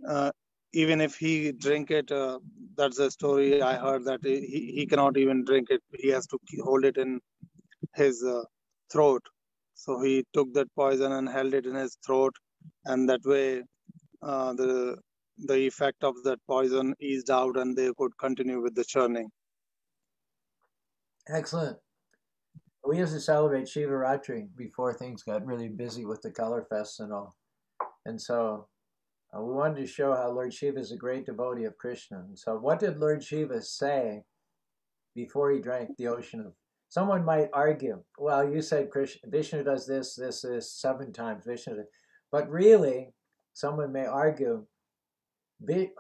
uh, even if he drink it uh, that's a story i heard that he, he cannot even drink it. He has to hold it in his uh, throat so he took that poison and held it in his throat and that way uh, the the effect of that poison eased out and they could continue with the churning. Excellent. We used to celebrate Shiva Ratri before things got really busy with the color fests and all. And so uh, we wanted to show how Lord Shiva is a great devotee of Krishna. And so what did Lord Shiva say before he drank the ocean of Someone might argue, well, you said Krishna, Vishnu does this, this, this seven times. Vishnu, but really, someone may argue,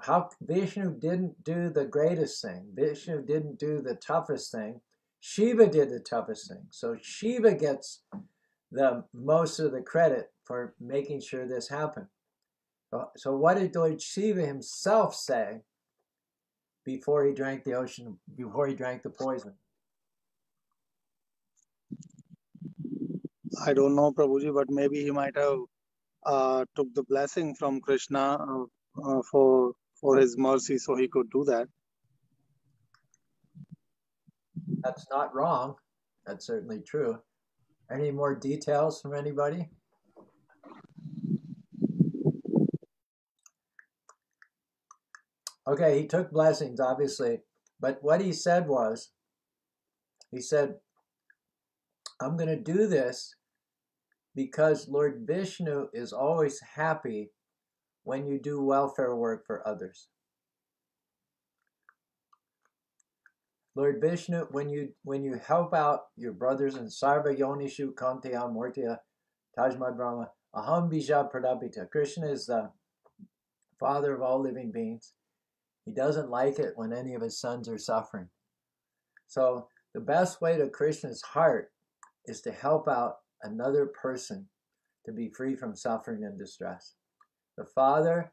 how Vishnu didn't do the greatest thing. Vishnu didn't do the toughest thing. Shiva did the toughest thing. So Shiva gets the most of the credit for making sure this happened. So what did Lord Shiva himself say before he drank the ocean, before he drank the poison? I don't know, Prabhuji, but maybe he might have uh, took the blessing from Krishna uh, uh, for for his mercy, so he could do that. That's not wrong. That's certainly true. Any more details from anybody? Okay, he took blessings, obviously, but what he said was, he said, I'm going to do this because Lord Vishnu is always happy when you do welfare work for others. Lord Vishnu, when you when you help out your brothers in Sarva Yonishu Kaunteya Mortiya Tajma Brahma, Aham Bija Pradapita. Krishna is the father of all living beings. He doesn't like it when any of his sons are suffering. So the best way to Krishna's heart is to help out another person to be free from suffering and distress. The Father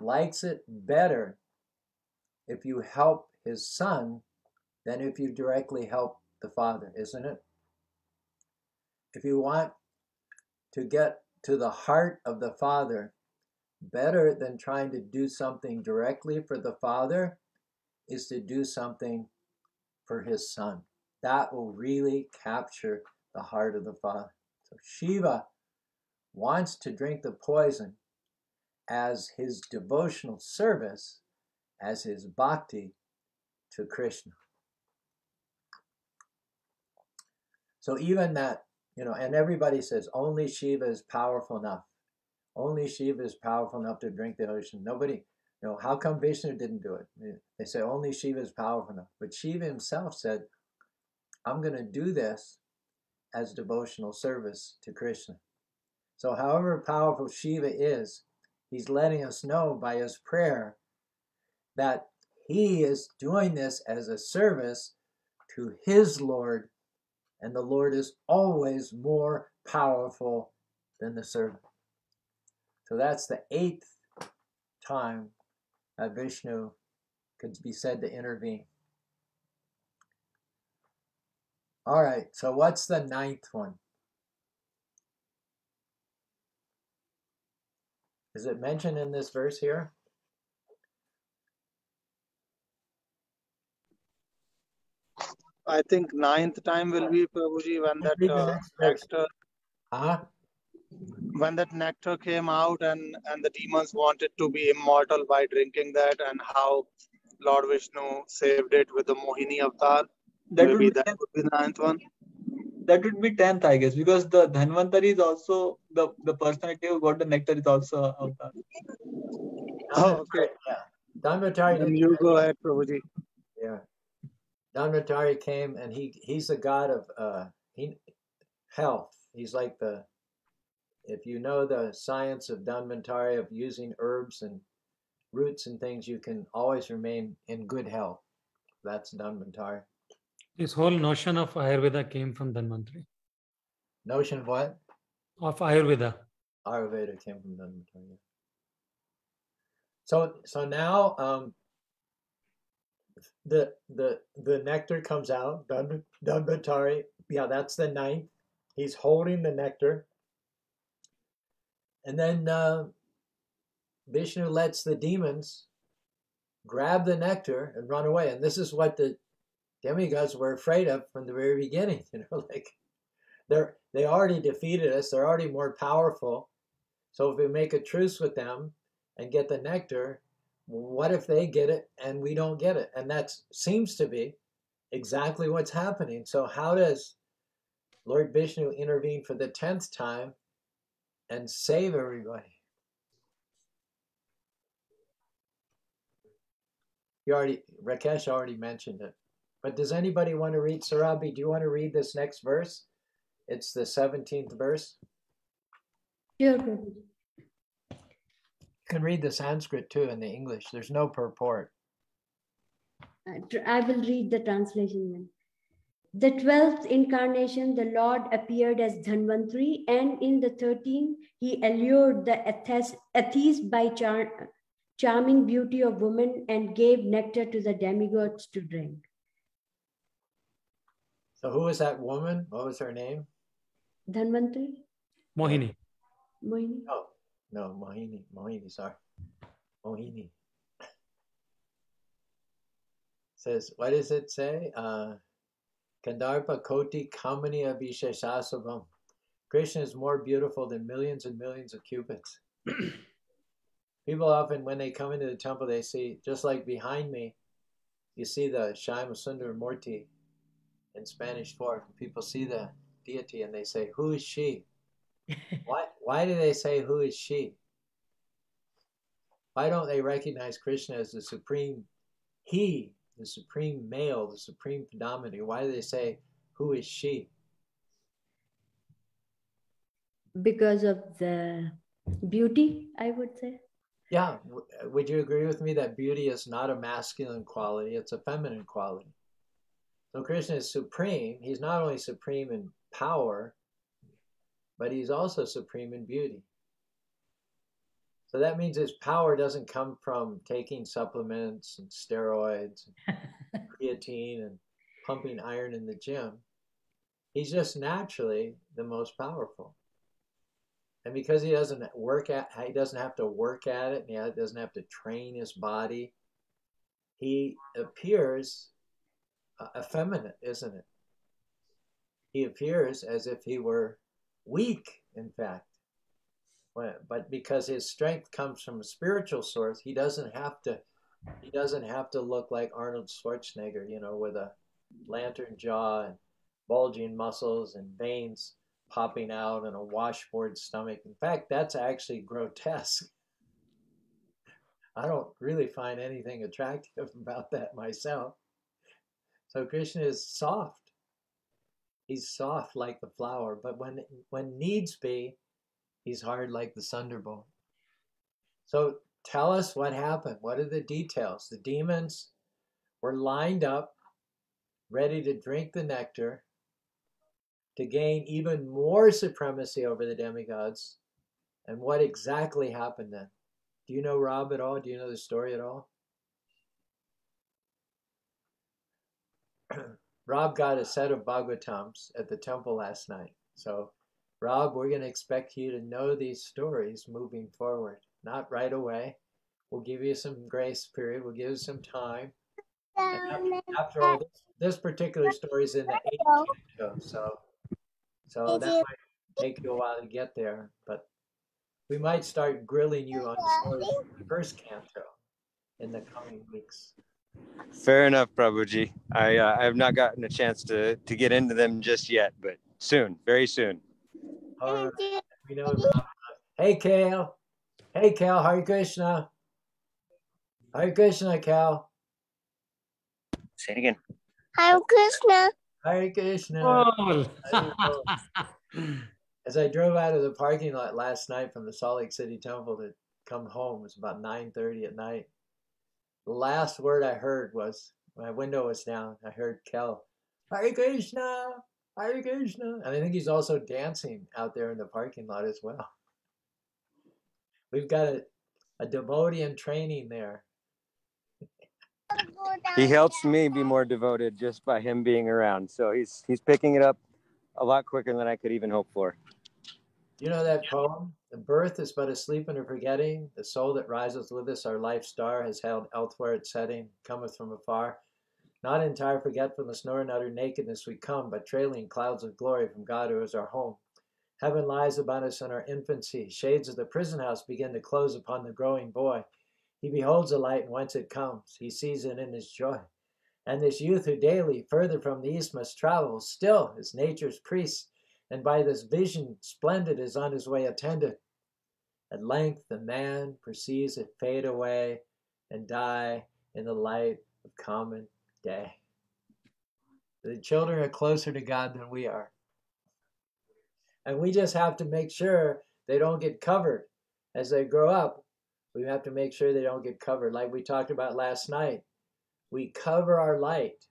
likes it better if you help his Son than if you directly help the Father, isn't it? If you want to get to the heart of the Father, better than trying to do something directly for the Father is to do something for his Son. That will really capture the heart of the Father. So Shiva wants to drink the poison as his devotional service, as his bhakti to Krishna. So even that, you know, and everybody says only Shiva is powerful enough. Only Shiva is powerful enough to drink the ocean. Nobody, you know, how come Vishnu didn't do it? They say only Shiva is powerful enough. But Shiva himself said, I'm going to do this as devotional service to Krishna. So, however powerful Shiva is, he's letting us know by his prayer that he is doing this as a service to his Lord, and the Lord is always more powerful than the servant. So that's the eighth time that Vishnu could be said to intervene. All right, so what's the ninth one? Is it mentioned in this verse here? I think ninth time will be Prabhuji when that Read the uh-huh. when that nectar came out and and the demons wanted to be immortal by drinking that and how Lord Vishnu saved it with the Mohini avatar. That would be that tenth, would be the ninth one. that would be tenth, I guess, because the Dhanvantari is also the the personality who got the nectar is also a avatar. Oh, okay. Yeah. Dhanvantari Then you go ahead, Prabhuji. Yeah. Dhanvantari came and he he's the god of uh he health. He's like the if you know the science of Dhanvantari of using herbs and roots and things, you can always remain in good health. That's Dhanvantari. This whole notion of Ayurveda came from Dhanvantari. Notion of what? Of Ayurveda. Ayurveda came from Dhanvantari. yeah. So so now um the the the nectar comes out, Dhan- Dhanvantari. Yeah, that's the ninth. He's holding the nectar. And then uh, Vishnu lets the demons grab the nectar and run away. And this is what the demigods were afraid of from the very beginning. [LAUGHS] You know, like they're they already defeated us. They're already more powerful. So if we make a truce with them and get the nectar, what if they get it and we don't get it? And that seems to be exactly what's happening. So how does Lord Vishnu intervene for the tenth time and save everybody? You already, Rakesh already mentioned it. But does anybody want to read, Sarabi, do you want to read this next verse? It's the 17th verse. Sure, Prabhuji. You can read the Sanskrit too in the English. There's no purport. Uh, I will read the translation then. The twelfth incarnation, the Lord appeared as Dhanvantri, and in the thirteenth, he allured the atheist by char- charming beauty of woman and gave nectar to the demigods to drink. So who was that woman? What was her name? Dhanvantri? Mohini. Mohini? Oh, no, Mohini. Mohini, sorry. Mohini. [LAUGHS] Says, what does it say? Uh, Kandarpa Koti Kamani Abhisheshasabam. Krishna is more beautiful than millions and millions of cupids. [CLEARS THROAT] People often, when they come into the temple, they see, just like behind me, you see the Shyama Sundar Murti in Spanish Fork. People see the deity and they say, Who is she? [LAUGHS] why, why do they say, Who is she? Why don't they recognize Krishna as the supreme he, the supreme male, the supreme predominant? Why do they say, Who is she? Because of the beauty, I would say. Yeah, would you agree with me that beauty is not a masculine quality, it's a feminine quality? So Krishna is supreme. He's not only supreme in power, but he's also supreme in beauty. So that means his power doesn't come from taking supplements and steroids and [LAUGHS] creatine and pumping iron in the gym. He's just naturally the most powerful. And because he doesn't work at he doesn't have to work at it and he doesn't have to train his body, he appears Uh, effeminate, isn't it? He appears as if he were weak, in fact. But- But because his strength comes from a spiritual source, he doesn't have to he doesn't have to look like Arnold Schwarzenegger, you know, with a lantern jaw and bulging muscles and veins popping out and a washboard stomach. In fact, that's actually grotesque. [LAUGHS] I don't really find anything attractive [LAUGHS] about that myself. So Krishna is soft. He's soft like the flower, but when when needs be, he's hard like the thunderbolt. So tell us what happened. What are the details? The demons were lined up, ready to drink the nectar, to gain even more supremacy over the demigods. And what exactly happened then? Do you know Rob at all? Do you know the story at all? Rob got a set of Bhagavatams at the temple last night. So, Rob, we're going to expect you to know these stories moving forward. Not right away. We'll give you some grace period. We'll give you some time. And after all, this, this particular story is in the 18th show, so so that might take you a while to get there. But we might start grilling you on the story of the first canto in the coming weeks. Fair enough, Prabhuji. I uh, I have not gotten a chance to to get into them just yet, but soon, very soon. All right. We know. Hey, Kale. Hey, Cal. Hare Krishna. Hare Krishna, Cal. Say it again. Hare Krishna. Hare Krishna. Cool. As I drove out of the parking lot last night from the Salt Lake City Temple to come home, it was about 9:30 at night. The last word I heard was my window was down. I heard Kel, Hare Krishna, Hare Krishna, and I think he's also dancing out there in the parking lot as well. We've got a, a devotee in training there. He helps me be more devoted just by him being around. So he's he's picking it up a lot quicker than I could even hope for. You know that poem? The birth is but a sleep and a forgetting. The soul that rises with us, our life star, has held elsewhere its setting, cometh from afar. Not entire forgetfulness nor in utter nakedness we come, but trailing clouds of glory from God who is our home. Heaven lies about us in our infancy. Shades of the prison house begin to close upon the growing boy. He beholds the light and whence it comes. He sees it in his joy. And this youth who daily further from the east must travel, still is nature's priest, and by this vision splendid is on his way attended. At length the man perceives it fade away and die in the light of common day. The children are closer to God than we are. And we just have to make sure they don't get covered as they grow up. We have to make sure they don't get covered, like we talked about last night. We cover our light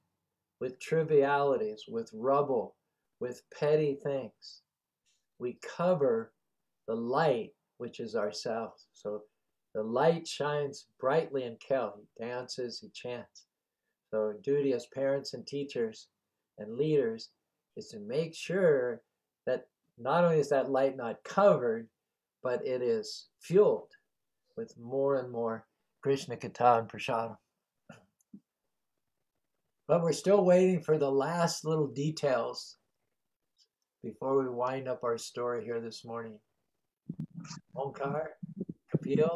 with trivialities, with rubble, with petty things. We cover the light, which is ourselves. So the light shines brightly in Kel. He dances, he chants. So our duty as parents and teachers and leaders is to make sure that not only is that light not covered, but it is fueled with more and more Krishna Katha and Prasadam. But we're still waiting for the last little details before we wind up our story here this morning. Omkar, Kapil,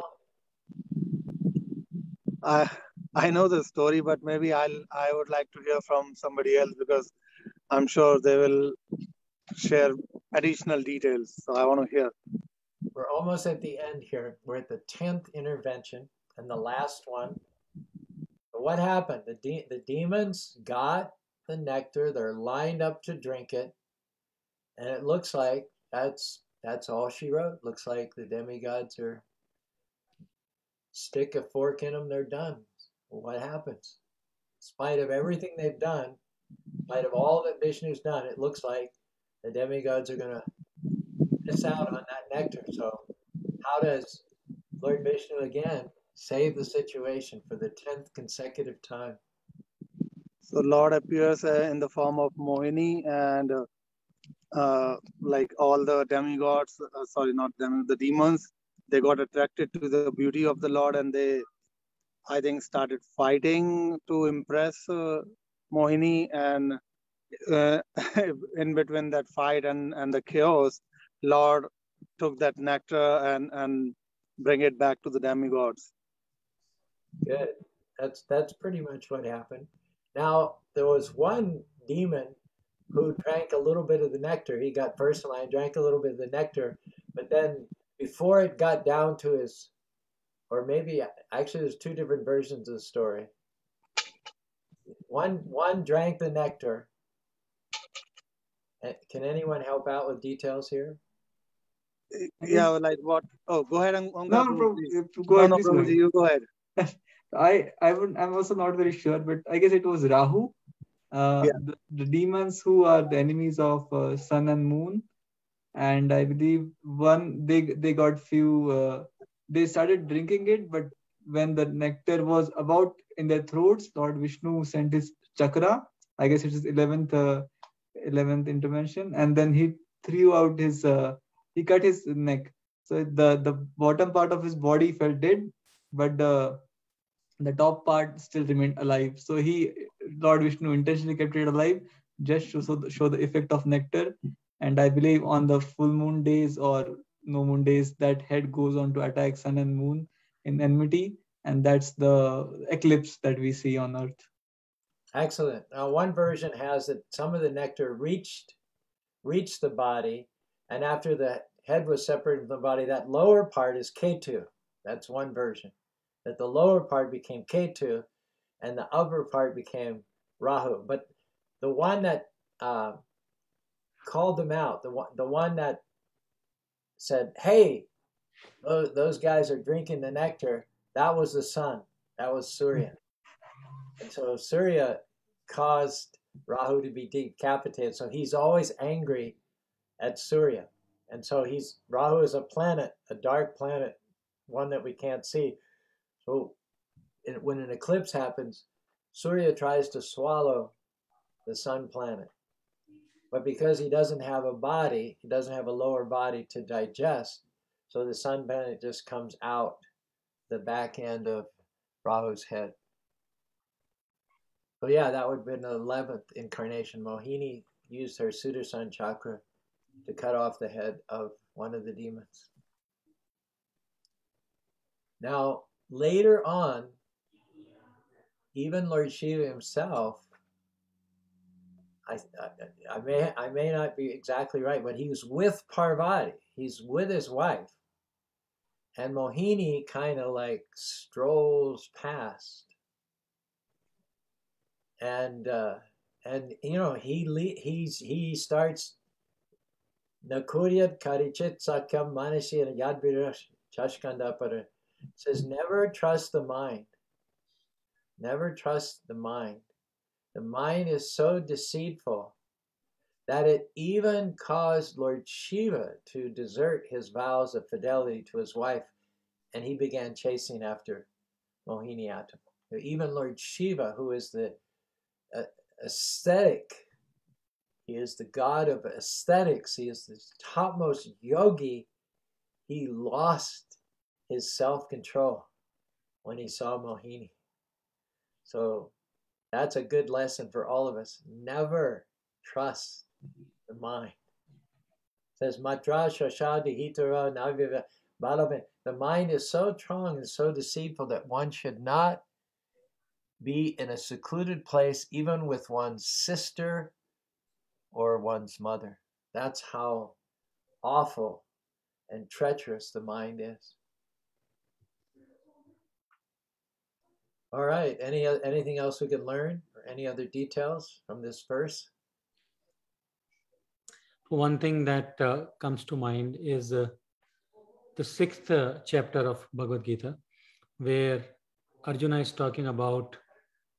I I know the story, but maybe I'll I would like to hear from somebody else because I'm sure they will share additional details. So I want to hear. we're almost at the end here. We're at the 10th intervention and the last one. But what happened? The, de- the demons got the nectar. They're lined up to drink it. And it looks like that's that's all she wrote. Looks like the demigods are stick a fork in them, they're done. Well, what happens? In spite of everything they've done, in spite of all that Vishnu's done, it looks like the demigods are going to miss out on that nectar. So, how does Lord Vishnu again save the situation for the 10th consecutive time? So Lord appears uh, in the form of Mohini and uh, like all the demigods, uh, sorry, not them, the demons, they got attracted to the beauty of the Lord and they, I think, started fighting to impress uh, Mohini. And uh, [LAUGHS] in between that fight and, and the chaos, Lord took that nectar and, and bring it back to the demigods. Good. That's that's pretty much what happened. Now there was one demon who drank a little bit of the nectar. He got first in line, drank a little bit of the nectar, but then before it got down to his, or maybe actually there's two different versions of the story. One one drank the nectar. Eh, Can anyone help out with details here? Yeah, like what? Oh, go ahead and no, no, go no, ahead. No, no, you go ahead. [LAUGHS] I I would I'm also not very sure, but I guess it was Rahu. Uh, yeah. the, the, demons who are the enemies of uh, sun and moon, and I believe one they they got few. Uh, they started drinking it, but when the nectar was about in their throats, Lord Vishnu sent his chakra. I guess it is eleventh uh, eleventh intervention, and then he threw out his. Uh, he cut his neck, so the the bottom part of his body fell dead, but the the top part still remained alive. So he, Lord Vishnu, intentionally kept it alive just to show the, show the effect of nectar. And I believe on the full moon days or no moon days, that head goes on to attack sun and moon in enmity, and that's the eclipse that we see on Earth. Excellent. Now, one version has that some of the nectar reached reached the body, and after the head was separated from the body, that lower part is Ketu. That's one version that the lower part became Ketu and the upper part became Rahu. But the one that uh, called them out, the one, the one that said, hey, those, guys are drinking the nectar, that was the sun. That was Surya. And so Surya caused Rahu to be decapitated. So he's always angry at Surya. And so he's Rahu is a planet, a dark planet, one that we can't see. So when an eclipse happens, Surya tries to swallow the sun planet. But because he doesn't have a body, he doesn't have a lower body to digest, so the sun planet just comes out the back end of Rahu's head. So yeah, that would have been the 11th incarnation. Mohini used her Sudarshan chakra to cut off the head of one of the demons. Now, later on, even Lord Shiva himself, I, I, I, may I may not be exactly right, but he was with Parvati. He's with his wife, and Mohini kind of like strolls past, and uh, and you know he he's he starts Nakuryat Karichit Sakyam Manasi and Yadvirash Chashkandapara says never trust the mind. Never trust the mind. The mind is so deceitful that it even caused Lord Shiva to desert his vows of fidelity to his wife, and he began chasing after Mohiniyattam. Even Lord Shiva, who is the uh, aesthetic, he is the god of aesthetics, he is the topmost yogi, he lost his self control when he saw Mohini. So that's a good lesson for all of us. Never trust the mind. It says Matra Shashadi Naviva The mind is so strong and so deceitful that one should not be in a secluded place, even with one's sister or one's mother. That's how awful and treacherous the mind is. All right. Any anything else we can learn, or any other details from this verse? One thing that uh, comes to mind is uh, the sixth uh, chapter of Bhagavad Gita, where Arjuna is talking about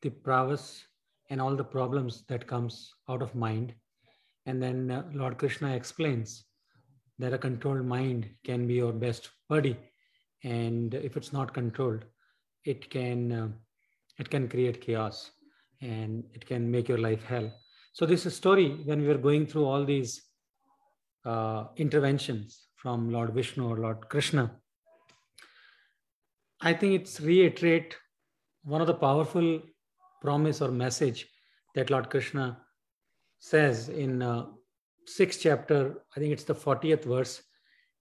the prowess and all the problems that comes out of mind, and then uh, Lord Krishna explains that a controlled mind can be your best buddy, and if it's not controlled, it can uh, it can create chaos and it can make your life hell. So this story when we were going through all these uh, interventions from lord vishnu or lord krishna. I think it's reiterate one of the powerful promise or message that lord krishna says in uh, sixth chapter i think it's the 40th verse.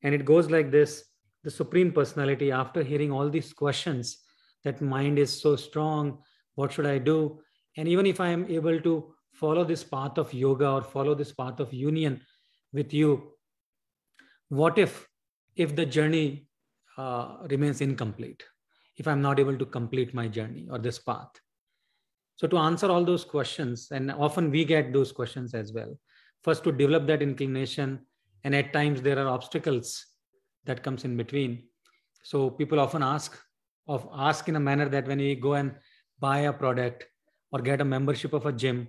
And it goes like this the supreme personality after hearing all these questions that mind is so strong what should i do? And even if i am able to follow this path of yoga or follow this path of union with you what if if the journey uh, remains incomplete? If i'm not able to complete my journey or this path? So to answer all those questions and often we get those questions as well. First to develop that inclination and at times there are obstacles that comes in between. So people often ask of ask in a manner that when we go and buy a product or get a membership of a gym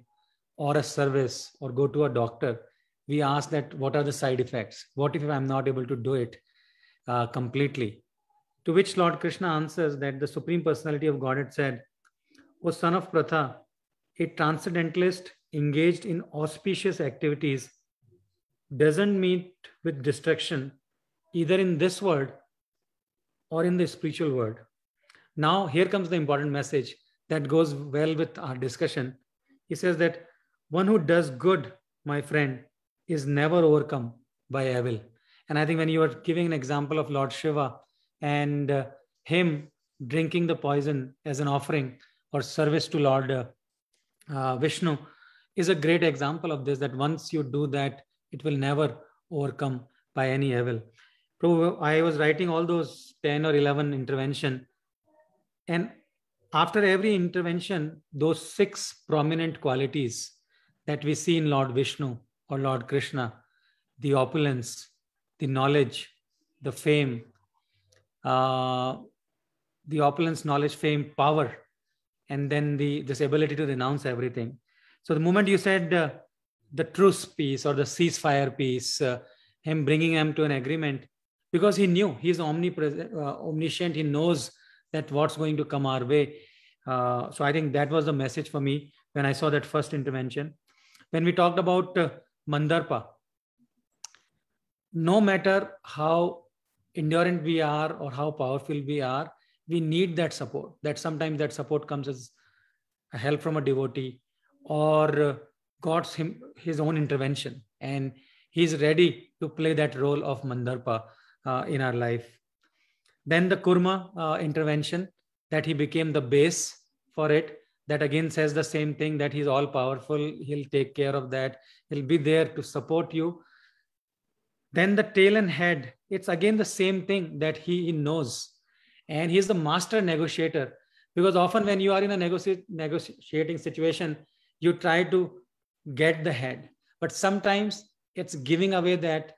or a service or go to a doctor, we ask that what are the side effects? What if I'm not able to do it uh, completely? To which Lord Krishna answers that the Supreme Personality of Godhead said, O son of Pritha, a transcendentalist engaged in auspicious activities doesn't meet with destruction either in this world or in the spiritual world. Now, here comes the important message that goes well with our discussion. He says that one who does good, my friend, is never overcome by evil. And I think when you are giving an example of Lord Shiva and uh, him drinking the poison as an offering or service to Lord uh, uh, Vishnu is a great example of this that once you do that, it will never overcome by any evil. I was writing all those 10 or 11 intervention and after every intervention, those six prominent qualities that we see in Lord Vishnu or Lord Krishna, the opulence, the knowledge, the fame, uh, the opulence, knowledge, fame, power, and then the this ability to renounce everything. So the moment you said uh, the truce peace or the ceasefire peace, uh, him bringing him to an agreement, because he knew he's omnipresent, uh, omniscient, he knows that what's going to come our way. Uh, so I think that was the message for me when I saw that first intervention. When we talked about uh, Mandarpa, no matter how endurant we are or how powerful we are, we need that support. That sometimes that support comes as a help from a devotee or uh, God's him, his own intervention. And he's ready to play that role of Mandarpa uh, in our life. Then the Kurma uh, intervention, that he became the base for it. That again says the same thing that he's all powerful. He'll take care of that. He'll be there to support you. Then the tail and head, it's again the same thing that he, knows. And he's the master negotiator. Because often when you are in a negoci- negotiating situation, you try to get the head. But sometimes it's giving away that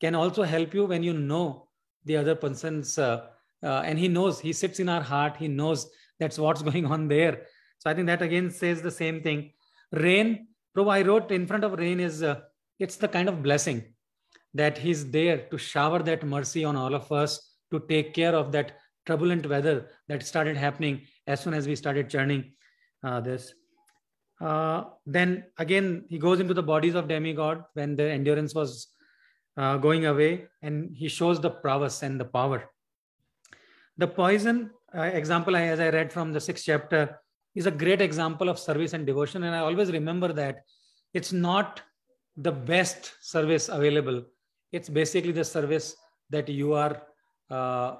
can also help you when you know the other person's uh, uh, and he knows he sits in our heart he knows that's what's [LAUGHS] going on there. So i think that again says the same thing. Rain Prabhu, i wrote in front of rain is uh, it's the kind of blessing that he's there to shower that mercy on all of us to take care of that turbulent weather that started happening as soon as we started churning uh, this. Uh, then again he goes into the bodies of demigod when the endurance was uh, going away and he shows the prowess and the power. The poison uh, example, I, as I read from the sixth chapter, is a great example of service and devotion. And I always remember that it's not the best service available. It's basically the service that you are, uh,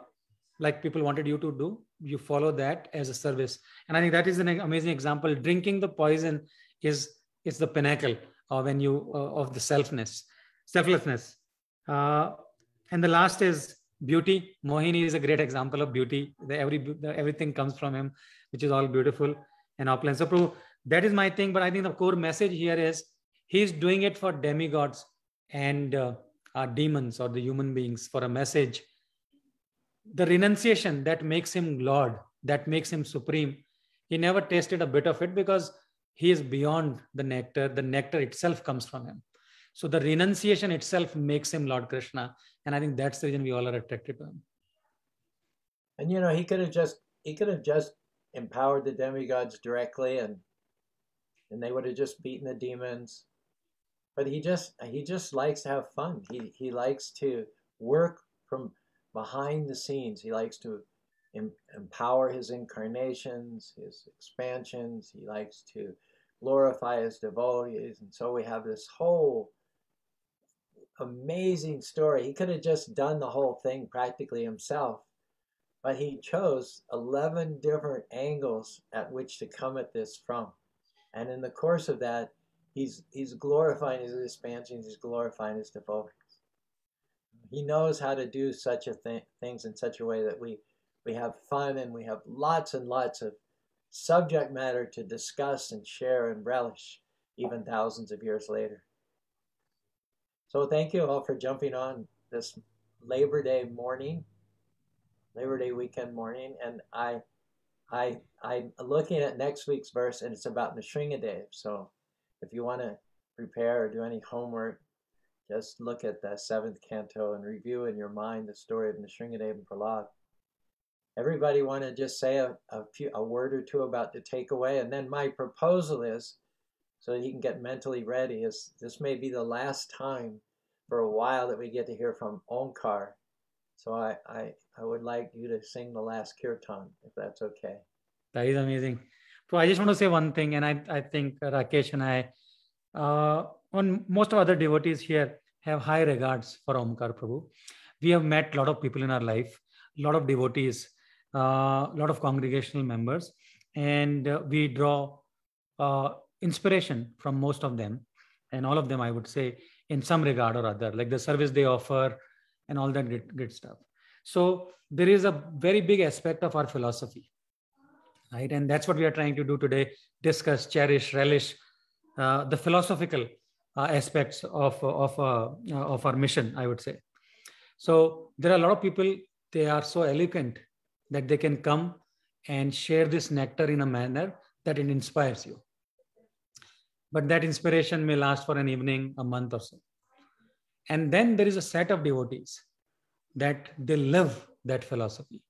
like people wanted you to do. You follow that as a service. And I think that is an amazing example. Drinking the poison is, is the pinnacle of when you, uh, of the selfness, selflessness. Uh, and the last is beauty. Mohini is a great example of beauty. The, every the, everything comes from him, which is all beautiful and opulent. So that is my thing. But I think the core message here is he's doing it for demigods and uh, our demons or the human beings for a message. The renunciation that makes him Lord, that makes him supreme. He never tasted a bit of it because he is beyond the nectar. The nectar itself comes from him. So the renunciation itself makes him Lord Krishna. And I think that's the reason we all are attracted to him. And you know, he could have just he could have just empowered the demigods directly and and they would have just beaten the demons. But he just he just likes to have fun. He he likes to work from behind the scenes. He likes to em- empower his incarnations, his expansions. He likes to glorify his devotees. And so we have this whole amazing story. He could have just done the whole thing practically himself, but he chose 11 different angles at which to come at this from. And in the course of that, he's, he's glorifying his expansions, he's glorifying his devotees. He knows how to do such a thing, things in such a way that we, we have fun and we have lots and lots of subject matter to discuss and share and relish even thousands of years later. So thank you all for jumping on this Labor Day morning, Labor Day weekend morning, and I, I, I'm looking at next week's verse, and it's about Nrsingadev. So, if you want to prepare or do any homework, just look at the seventh canto and review in your mind the story of Nrsingadev and Prahlad. Everybody want to just say a, a, few, a word or two about the takeaway, and then my proposal is, so you can get mentally ready, is this may be the last time for a while that we get to hear from Omkar. So I, I, I would like you to sing the last kirtan, if that's okay. That is amazing. So I just want to say one thing, and I, I think Rakesh and I, uh, on most of other devotees here have high regards for Omkar Prabhu. We have met a lot of people in our life, a lot of devotees, a uh, lot of congregational members, and uh, we draw uh, inspiration from most of them, and all of them, I would say, in some regard or other, like the service they offer and all that good, good stuff. So there is a very big aspect of our philosophy, right? And that's what we are trying to do today: discuss, cherish, relish uh, the philosophical uh, aspects of of uh, of our mission. I would say. So there are a lot of people. They are so eloquent that they can come and share this nectar in a manner that it inspires you but that inspiration may last for an evening, a month or so. And then there is a set of devotees that they live that philosophy.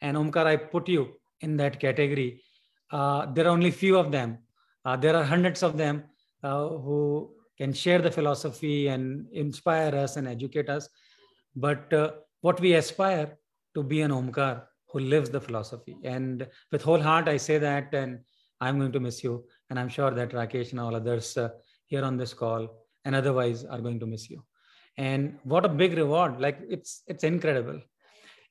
And Omkar, I put you in that category. Uh, there are only few of them. Uh, there are hundreds of them uh, who can share the philosophy and inspire us and educate us. But uh, what we aspire to be an Omkar who lives the philosophy. And with whole heart, I say that, and I'm going to miss you. And I'm sure that Rakesh and all others uh, here on this call and otherwise are going to miss you. And what a big reward. Like it's, it's incredible.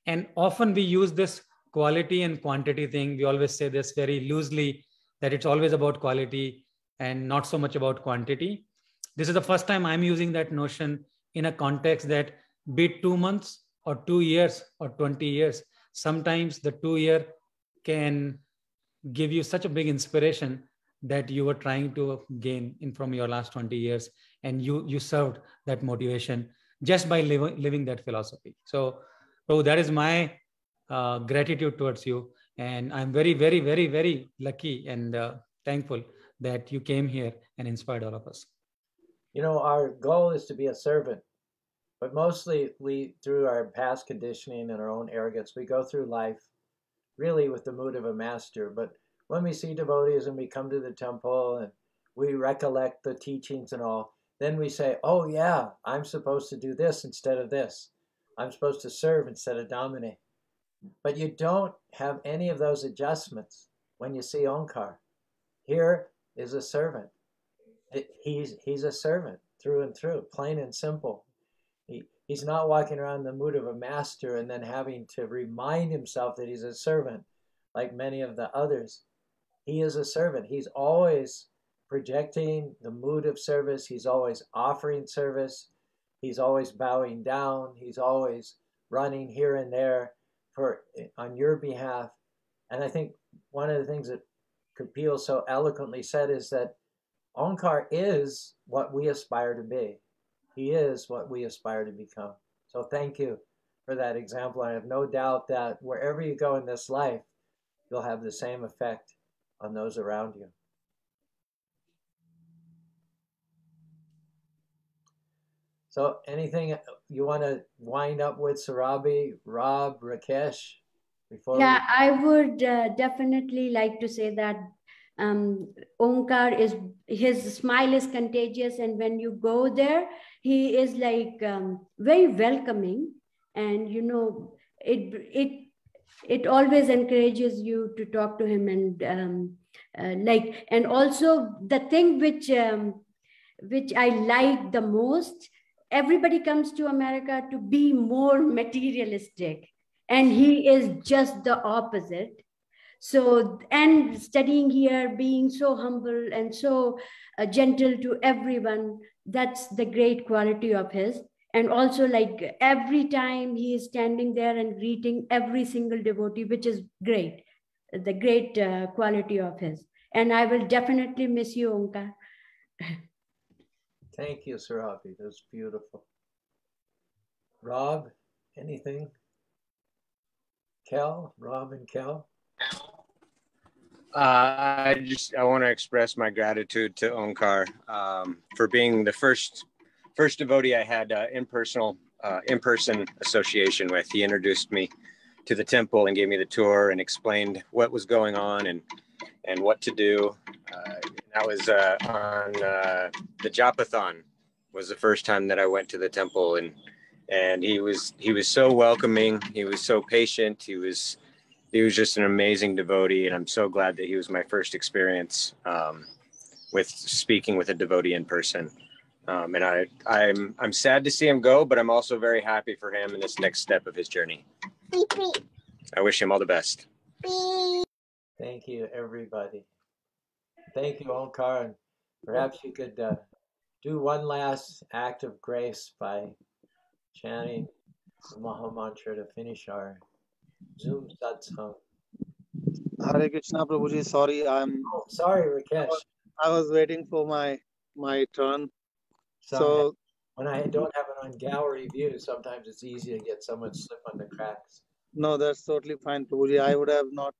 And often we use this quality and quantity thing. We always say this very loosely that it's always about quality and not so much about quantity. This is the first time I'm using that notion in a context that be two months or two years or 20 years, sometimes the two year can give you such a big inspiration that you were trying to gain in from your last 20 years and you you served that motivation just by living, living that philosophy. So so that is my uh, gratitude towards you and i'm very very very very lucky and uh, thankful that you came here and inspired all of us. You know our goal is to be a servant but mostly we through our past conditioning and our own arrogance we go through life really with the mood of a master but when we see devotees and we come to the temple and we recollect the teachings and all, then we say, oh yeah, I'm supposed to do this instead of this. I'm supposed to serve instead of dominate. But you don't have any of those adjustments when you see Omkar. Here is a servant. He's, he's a servant through and through, plain and simple. He, he's not walking around in the mood of a master and then having to remind himself that he's a servant like many of the others. He is a servant. He's always projecting the mood of service. He's always offering service. He's always bowing down. He's always running here and there for on your behalf. And I think one of the things that Kapil so eloquently said is that Omkar is what we aspire to be. He is what we aspire to become. So thank you for that example. I have no doubt that wherever you go in this life, you'll have the same effect on those around you. So anything you want to wind up with, Surabhi, Rob, Rakesh? Before yeah, we... I would uh, definitely like to say that um, Omkar is his smile is contagious, and when you go there, he is like um, very welcoming, and you know it it it always encourages you to talk to him and um, uh, like and also the thing which um, which i like the most everybody comes to america to be more materialistic. And he is just the opposite. So and studying here being so humble and so uh, gentle to everyone that's the great quality of his and also like every time he is standing there and greeting every single devotee which is great the great uh, quality of his and i will definitely miss you Omkar. [LAUGHS] thank you Surabhi. that's beautiful rob anything? Kel, Rob and Kel? Uh, I just I want to express my gratitude to Omkar um, for being the first first devotee I had uh, in personal uh, in person association with. He introduced me to the temple and gave me the tour and explained what was going on and and what to do. Uh, that was uh, on uh, the Japathon was the first time that I went to the temple and and he was he was so welcoming. He was so patient. He was he was just an amazing devotee, and I'm so glad that he was my first experience um, with speaking with a devotee in person. Um, and I I'm I'm sad to see him go, but I'm also very happy for him in this next step of his journey. I wish him all the best. Thank you, everybody. Thank you, Omkar. And perhaps you could uh, do one last act of grace by chanting the Maha Mantra to finish our Zoom satsang. Hare Krishna Prabhuji, sorry, I'm Oh, sorry, Rakesh. I was waiting for my my turn. Sorry. So when I don't have it on gallery view, sometimes it's easy to get someone slip on the cracks. no, that's totally fine, Prabhuji. I would have not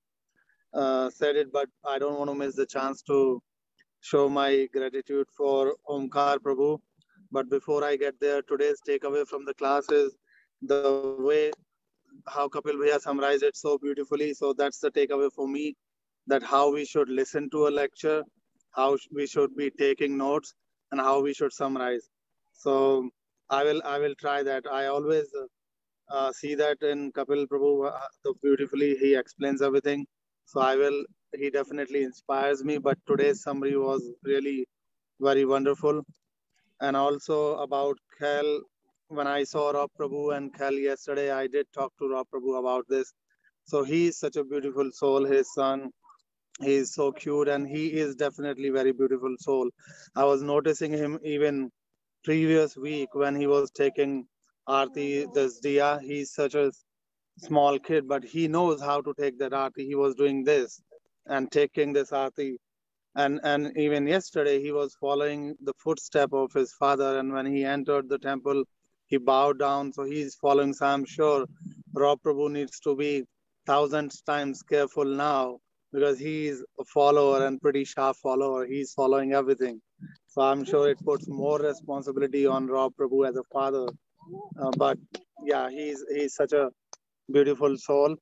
uh, said it, but I don't want to miss the chance to show my gratitude for Omkar Prabhu. But before I get there, today's takeaway from the class is the way how Kapil Bhaiya summarized it so beautifully. So that's the takeaway for me that how we should listen to a lecture, how we should be taking notes, and how we should summarize. So I will I will try that. I always uh, see that in Kapil Prabhu, uh, so beautifully he explains everything. So I will. He definitely inspires me. But today's summary was really very wonderful, and also about Khel. When I saw Rob Prabhu and Khel yesterday, I did talk to Rob Prabhu about this. So he is such a beautiful soul. His son, he is so cute, and he is definitely very beautiful soul. I was noticing him even previous week when he was taking Aarti, this Diya. He's such a small kid, but he knows how to take that Aarti. He was doing this and taking this Aarti. And, and even yesterday, he was following the footstep of his father. And when he entered the temple, he bowed down. So he's following. So I'm sure Rob Prabhu needs to be thousands times careful now because he's a follower and pretty sharp follower. He's following everything. So I'm sure it puts more responsibility on Rob Prabhu as a father. Uh, but yeah, he's he's such a beautiful soul.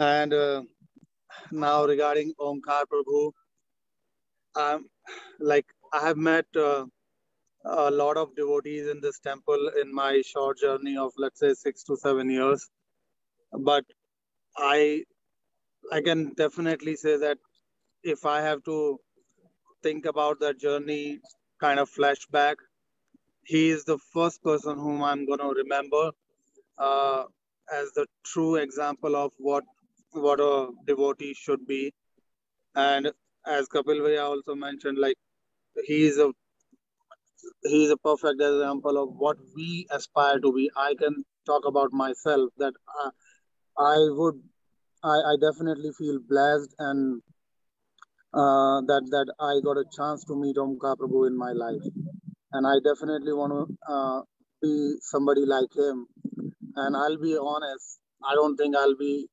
And uh, now regarding Omkar Prabhu, um, like I have met uh, a lot of devotees in this temple in my short journey of let's say six to seven years. But I I can definitely say that if I have to think about that journey, kind of flashback, he is the first person whom I'm going to remember uh, as the true example of what what a devotee should be. And as Kapil Bhaiya also mentioned, like he is a he is a perfect example of what we aspire to be. I can talk about myself that I, I would I, I definitely feel blessed and uh, that that I got a chance to meet Omkar Prabhu in my life, and I definitely want to uh, be somebody like him. And I'll be honest, I don't think I'll be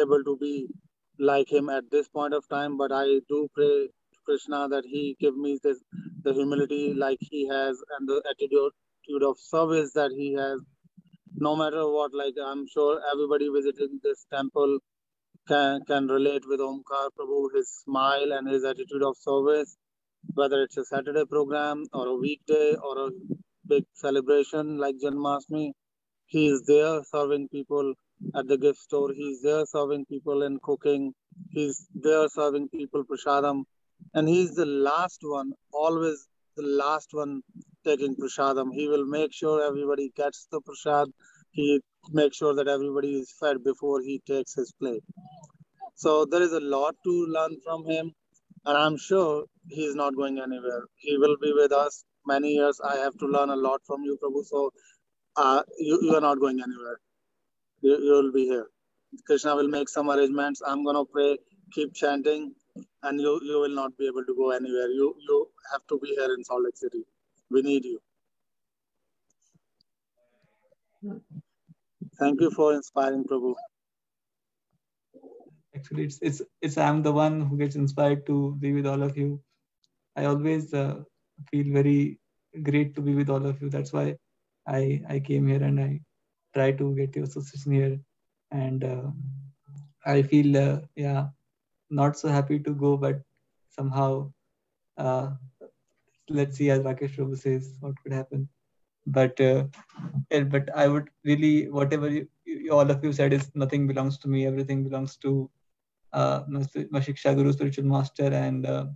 able to be like him at this point of time, but I do pray to Krishna that he give me this the humility like he has and the attitude of service that he has. No matter what, like I'm sure everybody visiting this temple can, can relate with Omkar Prabhu, his smile and his attitude of service, whether it's a Saturday program or a weekday or a big celebration like Janmashtami. He is there serving people at the gift store. He's there serving people in cooking. He's there serving people prasadam. And he's the last one, always the last one taking prasadam. He will make sure everybody gets the prasad. He makes sure that everybody is fed before he takes his plate. So there is a lot to learn from him, and I'm sure he's not going anywhere. He will be with us many years. I have to learn a lot from you, Prabhu. So uh, you, you are not going anywhere. You, you will be here. Krishna will make some arrangements. I'm gonna pray, keep chanting, and you you will not be able to go anywhere. You you have to be here in Salt Lake City. We need you. Thank you for inspiring Prabhu. Actually, it's it's it's I'm the one who gets inspired to be with all of you. I always uh, feel very great to be with all of you. That's why I I came here and I try to get your association here. And uh, I feel uh, yeah, not so happy to go, but somehow uh, let's see as Rakesh Prabhu says what could happen. But uh, but I would really whatever you, all of you said is nothing belongs to me. Everything belongs to uh, Mashiksha Guru, spiritual master, and uh,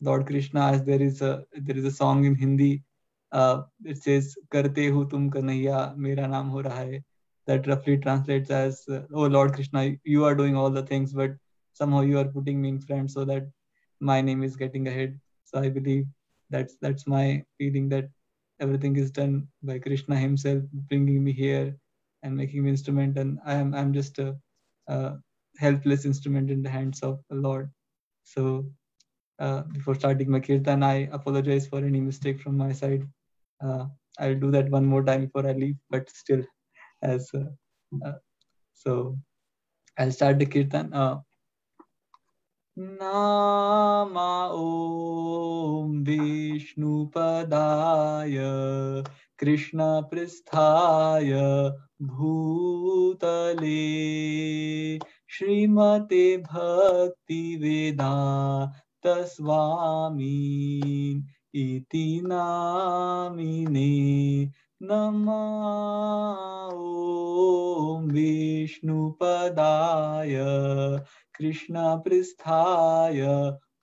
Lord Krishna. As there is a there is a song in Hindi. Uh, it says "Karte hu tum kanhaiya, mera naam ho raha hai." That roughly translates as uh, "Oh Lord Krishna, you are doing all the things, but somehow you are putting me in front so that my name is getting ahead." So I believe that's that's my feeling that everything is done by Krishna Himself, bringing me here and making me instrument, and I am I'm just a, a helpless instrument in the hands of the Lord. So uh, before starting my kirtan, I apologize for any mistake from my side. Uh, I'll do that one more time before I leave, but still, as uh, uh so, I'll start the kirtan. नाम ॐ विष्णुपदाय कृष्णपृष्ठाय भूतले। श्रीमते भक्तिवेदा तस्वामी इति नामिने नमो ॐ विष्णुपदाय। कृष्णपृष्ठाय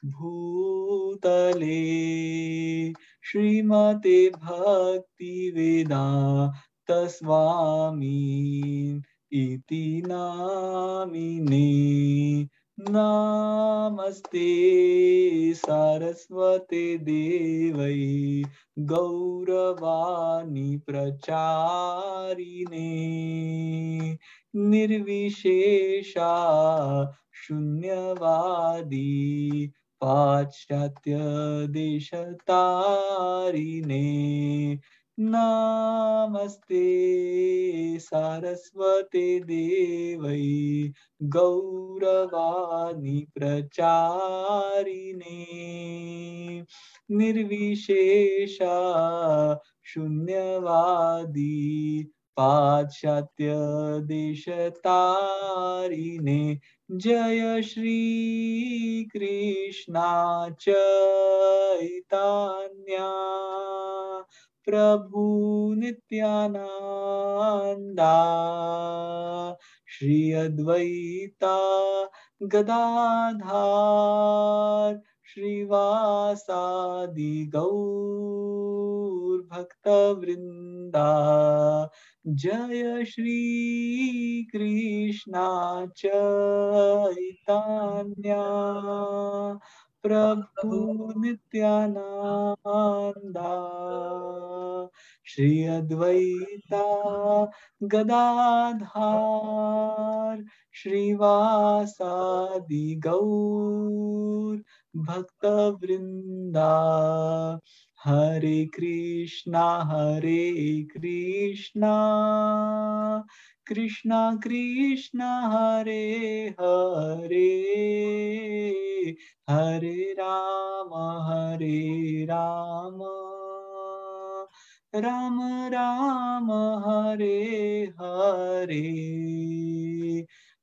भूतले श्रीमते भक्तिवेदा तस्वामी इति नामिने। नमस्ते सरस्वते देवै गौरवाणी प्रचारिणे। निर्विशेषा शून्यवादी पाश्चात्य देशतारिणे। नमस्ते सारस्वते देवै गौरवाणी प्रचारिणे। निर्विशेषा शून्यवादी पाश्चात्य देशतारिणे जय श्री कृष्णा चैतन्या प्रभु नित्यानंदा श्री अद्वैता गदाधार। श्रीवासादिगौर्भक्तवृन्दा। जय श्रीकृष्णा चैतान्या। प्रभु नित्यानन्दा। श्री अद्वैता गदाधार। श्रीवासादि गौर भक्त वृंदा हरे कृष्णा हरे कृष्णा। कृष्णा कृष्णा, हरे हरे। हरे राम हरे राम। राम राम, हरे हरे।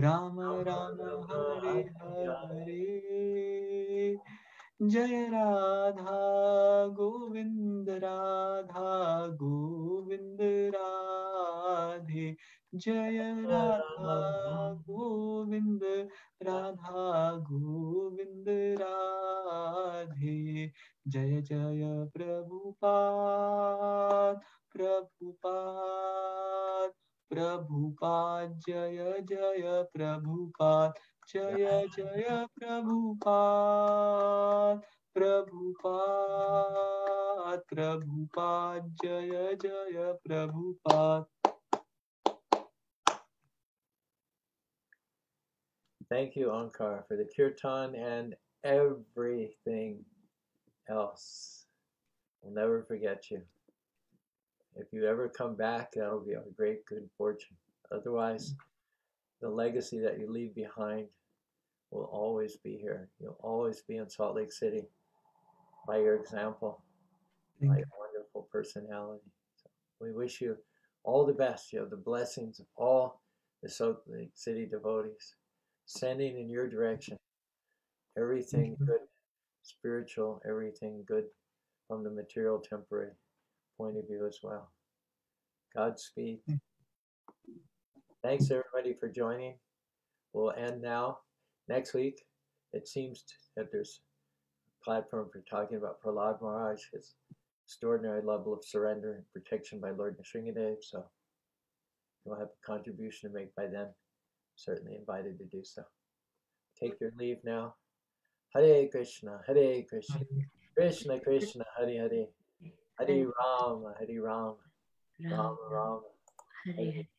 राम राम हरे हरे जय राधा गोविंद राधा गोविंद राधे। जय राधा गोविंद। राधा गोविंद राधे। जय जय प्रभु पा Prabhupada Prabhupada. Prabhupada Jaya Jaya Prabhupada Jaya Jaya Prabhupada Prabhupada Prabhupada Jaya Jaya Prabhupada Thank you, Omkar, for the kirtan and everything else. We'll never forget you. If you ever come back, that'll be a great good fortune. Otherwise, the legacy that you leave behind will always be here. You'll always be in Salt Lake City by your example, Thank by you. your wonderful personality. So we wish you all the best. You have the blessings of all the Salt Lake City devotees, sending in your direction everything good, spiritual, everything good from the material temporary point of view as well. Godspeed. Thanks everybody for joining. We'll end now. Next week, it seems that there's a platform for talking about Prahlad Maharaj, his extraordinary level of surrender and protection by Lord Nrsingadev. So you'll have a contribution to make by then. Certainly invited to do so. Take your leave now. Hare Krishna, Hare Krishna, Krishna Krishna, Hare Hare, Hare Rama, Hare Rama, Rama Rama, Hare Hare.